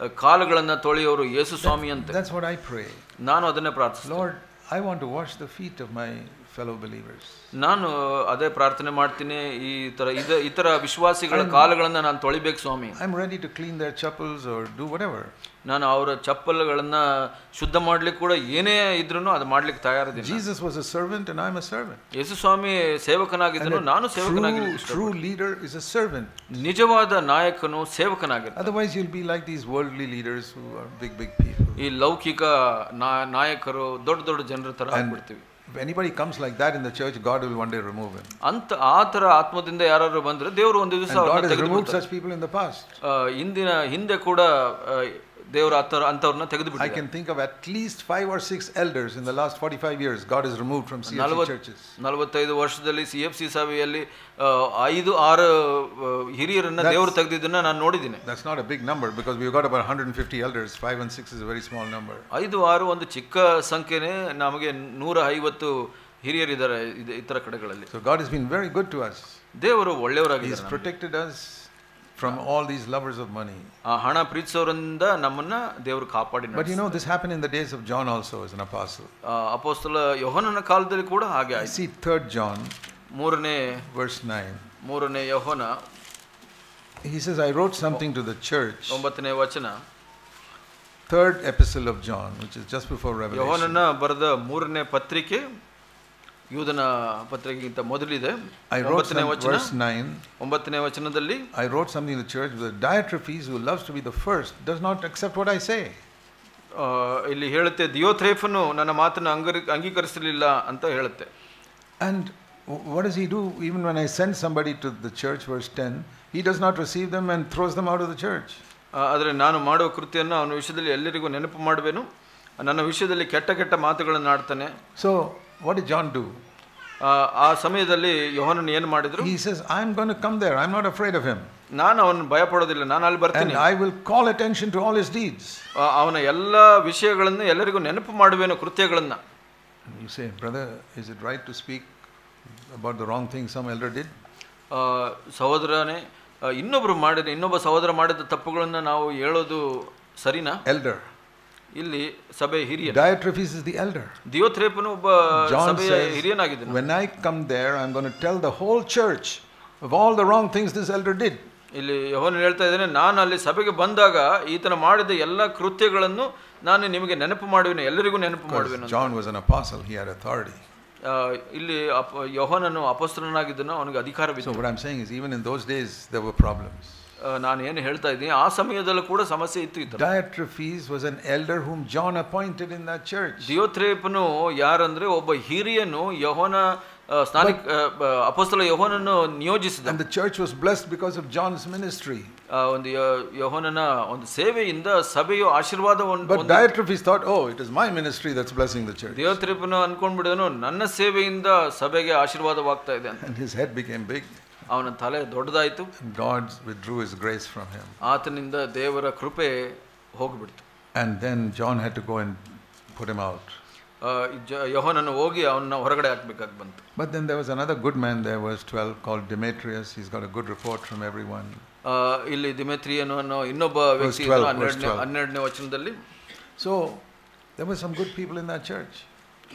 ಆ, ಕಾಲುಗಳನ್ನ ತೊಳೆಯೋರು ಯೇಸು ಸ್ವಾಮಿ ಅಂತ That's what I pray. ನಾನು ಅದನ್ನೇ ಪ್ರಾರ್ಥಿಸ್ತೀನಿ Lord, I want to wash the feet of my fellow believers ನಾನು ಅದೇ ಪ್ರಾರ್ಥನೆ ಮಾಡ್ತೀನಿ ಈ ತರ ಇದ ಇತರ ವಿಶ್ವಾಸಿಗಳ ಕಾಲಗಳನ್ನು ನಾನು ತೊಳಿಬೇಕು ಸ್ವಾಮಿ. I am ready to clean their chappals or do whatever ನಾನು ಅವರ ಚಪ್ಪಲ್ಗಳನ್ನು ಶುದ್ಧ ಮಾಡ್ಲಿಕ್ಕೆ ಕೂಡ ಏನೇ ಇದ್ರೂ ಅದು ಮಾಡ್ಲಿಕ್ಕೆ ತಯಾರಿದ್ದೀನಿ Jesus was a servant and I am a servant ಯೇಸು ಸ್ವಾಮಿ ಸೇವಕನಾಗಿದ್ದನು ನಾನು ಸೇವಕನಾಗಿ true leader is a servant ನಿಜವಾದ ನಾಯಕನು ಸೇವಕನಾಗಿರ್ತಾನೆ. Otherwise will be like these worldly leaders big big people ಈ ಲೌಕಿಕ ನಾಯಕರು ದೊಡ್ಡ ದೊಡ್ಡ ಜನರ ಥರ ಆಗ್ಬಿಡ್ತೀವಿ. anybody comes like that in the church, God will one day remove him. ಅಂತ ಆ ತರ ಆತ್ಮದಿಂದ ಯಾರು ಬಂದ್ರೆ ದೇವರು ಒಂದು ದಿವಸ And God ಅವ್ರನ್ನ has ತೆಗೆದು removed such people in the past. ಆ, ಹಿಂದಿನ ಹಿಂದೆ ಕೂಡ ಆ, ದೇವರು ಆತರ ಅಂತವ್ರನ್ನ ತೆಗೆದು I ಬಿಟ್ಟಿದ್ದಾರೆ can think of at least five or six elders in the last 45 years God has removed from CFC ನಲವತ್ತು churches. ನಲವತ್ತೈದು ವರ್ಷದಲ್ಲಿ ಸಿ ಎಫ್ ಸಿ ಸಭೆಯಲ್ಲಿ ಆ, ಐದು ಆರು ಆ, ಹಿರಿಯರನ್ನ ದೇವರು ತೆಗೆದಿದ್ದನ್ನ ನಾನು ನೋಡಿದ್ದೀನಿ That's not a big number because we've got about 150 elders. Five and six is a very small number. ಐದು ಆರು ಒಂದು ಚಿಕ್ಕ ಸಂಖ್ಯೆನೇ ನಮಗೆ ನೂರ ಐವತ್ತು ಹಿರಿಯರಿದ್ದಾರೆ ಇದು ಇತರ ಕಡೆಗಳಲ್ಲಿ So God has been very good to us. ದೇವರು He's ಒಳ್ಳೆಯವರಾಗಿದ್ದಾರೆ protected us from all these lovers of money. ಆ ಹಣ ಪ್ರೀತಿಸೋರಿಂದ ನಮ್ಮನ್ನ ದೇವರು ಕಾಪಾಡಿ But you know, this happened in the days of John also as an apostle. ಅಪೋಸ್ತಲ ಯೋಹನನ ಕಾಲದಲ್ಲಿ ಕೂಡ ಹಾಗೆ I ಆಯ್ತು see 3rd John, ಮೂರನೇ verse 9. ಮೂರನೇ ಯೋಹನ He says, I wrote something to the church. ಒಂಬತ್ತನೇ ವಚನ Third epistle of John, which is just before Revelation. ಯೋಹನನ ಬರೆದ ಮೂರನೇ ಪತ್ರಿಕೆ ಯೂದನ ಪತ್ರಿಕೆಗಿಂತ ಮೊದಲಿದೆ. ಒಂಬತ್ತನೇ ವಚನ ನೈನ್ ಒಂಬತ್ತನೇ ವಚನದಲ್ಲಿ I wrote something the church the Diotrephes who loves to be the first does not accept what I say ಇಲ್ಲಿ ಹೇಳುತ್ತೆ ದಿಯೋಥ್ರೇಫನು ನನ್ನ ಮಾತನ್ನು ಅಂಗರಿ ಅಂಗೀಕರಿಸಲಿಲ್ಲ ಅಂತ ಹೇಳುತ್ತೆ. And what is he do even when I send somebody to the church verse ten he does not receive them and throws them out of the church ಆದರೆ ನಾನು ಮಾಡುವ ಕೃತಿಯನ್ನು ಅವನ ವಿಷಯದಲ್ಲಿ ಎಲ್ಲರಿಗೂ ನೆನಪು ಮಾಡುವೆನು. ನನ್ನ ವಿಷಯದಲ್ಲಿ ಕೆಟ್ಟ ಕೆಟ್ಟ ಮಾತುಗಳನ್ನು ಆಡ್ತಾನೆ. So what is John do ಆ ಸಮಯದಲ್ಲಿ ಯೋಹನನ್ ಏನು ಮಾಡಿದ್ರು? He says I am going to come there. I am not afraid of him. ನಾನು ಅವನು ಭಯಪಡೋದಿಲ್ಲ ನಾನು ಅಲ್ಲಿ ಬರ್ತೀನಿ. I will call attention to all his deeds ಅವನ ಎಲ್ಲ ವಿಷಯಗಳನ್ನು ಎಲ್ಲರಿಗೂ ನೆನಪು ಮಾಡುವೇನು ಕೃತ್ಯಗಳನ್ನು. You say brother is it right to speak about the wrong thing some ಎಲ್ರ ಡಿಡ್ ಸಹೋದರನೇ ಇನ್ನೊಬ್ಬರು ಮಾಡಿದ ಇನ್ನೊಬ್ಬ ಸಹೋದರ ಮಾಡಿದ ತಪ್ಪುಗಳನ್ನು ನಾವು ಹೇಳೋದು ಸರಿನಾ? ಎಲ್ಡರ್ ಇಲ್ಲಿ ಸಭೆ ಹಿರಿಯ Diotrephes is the elder. ದಿಯೋತ್ರೇಪನು ಒಬ್ಬ John ಸಭೆಯ says, ಹಿರಿಯನಾಗಿದ್ದಾನೆ when I come there, I'm going to tell the whole church of all the wrong things this elder did. ಇಲ್ಲಿ ಯೋಹನ ಹೇಳ್ತಾ ಇದ್ದೇನೆ ನಾನು ಅಲ್ಲಿ ಸಭೆಗೆ ಬಂದಾಗ ಈತನ ಮಾಡಿದ ಎಲ್ಲ ಕೃತ್ಯಗಳನ್ನು ನಾನು ನಿಮಗೆ ನೆನಪು ಮಾಡುವೆನು ಎಲ್ಲರಿಗೂ ನೆನಪು ಮಾಡುವೆನು ಅಂತ. John was an apostle, he had authority. ಆ, ಇಲ್ಲಿ ಅಪ ಯೋಹನನು ಅಪಸ್ತರನಾಗಿದ್ದನು ಅವನಿಗೆ ಅಧಿಕಾರವಿತ್ತು So, what I'm saying is, even in those days, there were problems. ಆ, ನಾನು ಏನು ಹೇಳ್ತಾ ಇದ್ದೀನಿ ಆ ಸಮಯದಲ್ಲೂ ಕೂಡ ಸಮಸ್ಯೆ ಇತ್ತು ಇತ್ತು Diotrephes was an elder whom John appointed in that church. ದಿಯೋತ್ರೇಪನು ಯಾರಂದ್ರೆ ಒಬ್ಬ ಹಿರಿಯನು ಯಹೋನ ಆ, ಸ್ನಾನಿಕ ಆ, ಬ- ಅಪೊಸ್ತಲ ಯಹೋನನ್ನು ನಿಯೋಜಿಸಿದ And the church was blessed because of John's ministry. ಆ, ಒಂದು ಯ- ಯಹೋನನ ಒಂದು ಸೇವೆಯಿಂದ ಸಭೆಯು ಆಶೀರ್ವಾದ ಒಂದು But Diotrephes thought, oh, it is my ministry that's blessing the church. ದಿಯೋತ್ರೇಪನು ಅನ್ಕೊಂಡ್ಬಿಡೋನು ನನ್ನ ಸೇವೆಯಿಂದ ಸಭೆಗೆ ಆಶೀರ್ವಾದವಾಗ್ತಾ ಇದೆ ಅಂತ And his head became big. ಅವನ ತಲೆ ದೊಡ್ಡದಾಯಿತು And God withdrew his grace from him. ಆತನಿಂದ ದೇವರ ಕೃಪೆ ಹೋಗ್ಬಿಡ್ತು And then John had to go and put him out. ಆ, ಜ- ಯೆಹೋವನನ್ನು ಹೋಗಿ ಅವನ್ನ ಹೊರಗಡೆ ಹಾಕ್ಬೇಕಾಗಿ ಬಂತು But then there was another good man there, verse 12, called Demetrius. He's got a good report from everyone. ಆ, ಇಲ್ಲಿ ದಿಮೆತ್ರಿಯನು ಅನ್ನೋ ಇನ್ನೊಬ್ಬ ವ್ಯಕ್ತಿ 12, ಇದ್ರು, verse ಹನ್ನೆರಡನೇ 12. ಹನ್ನೆರಡನೇ ವಚನದಲ್ಲಿ So there were some good people in that church.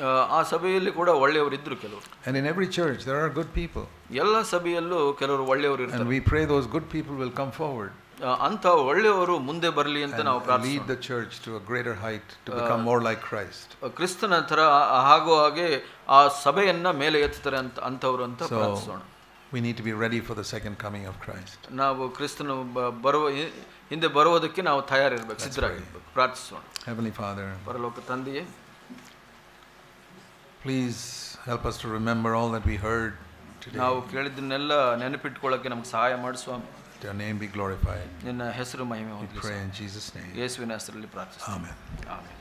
ಆ, ಆ ಸಭೆಯಲ್ಲಿ ಕೂಡ ಒಳ್ಳೆಯವರು ಇದ್ರು ಕೆಲವರು And in every church, there are good people. ಎಲ್ಲ ಸಭೆಯಲ್ಲೂ ಕೆಲವರು ಒಳ್ಳೆಯವರು ಇರ್ತಾರೆ And we pray those good people will come forward ಆ, ಅಂತ ಒಳ್ಳೆಯವರು ಮುಂದೆ ಬರಲಿ ಅಂತ ನಾವು and ಪ್ರಾರ್ಥಿಸೋಣ lead the church to a greater height to become more like Christ. ಕ್ರಿಸ್ತನ ಥರ ಆ- ಆಗೋ ಹಾಗೆ ಆ ಸಭೆಯನ್ನ ಮೇಲೆ ಎತ್ತುತ್ತಾರೆ ಅಂತ ಅಂಥವ್ರು ಅಂತ So ಪ್ರಾರ್ಥಿಸೋಣ we need to be ready for the second coming of Christ. ನಾವು ಕ್ರಿಸ್ತನು ಬ- ಬರುವ ಹಿ- ಹಿಂದೆ ಬರುವುದಕ್ಕೆ ನಾವು ತಯಾರಿರ್ಬೇಕು ಸಿದ್ಧರಾಗಿರ್ಬೇಕು ಪ್ರಾರ್ಥಿಸೋಣ Heavenly Father, ಪರಲೋಕ ತಂದೆಯೇ please help us to remember all that we heard today. ನಾವು ಕೇಳಿದ್ದನ್ನೆಲ್ಲ ನೆನಪಿಟ್ಕೊಳ್ಳೋಕೆ ನಮ್ಗೆ ಸಹಾಯ ಮಾಡಿ ಸ್ವಾಮಿ Let your name be glorified. ನಿನ್ನ ಹೆಸರು ಮಹಿಮೆ We ಹೊಂದಲಿ pray in Jesus' name. ಯೇಸುವಿನ ಹೆಸರಲ್ಲಿ ಪ್ರಾರ್ಥಿಸ್ತೀನಿ Amen. ಆಮೆನ್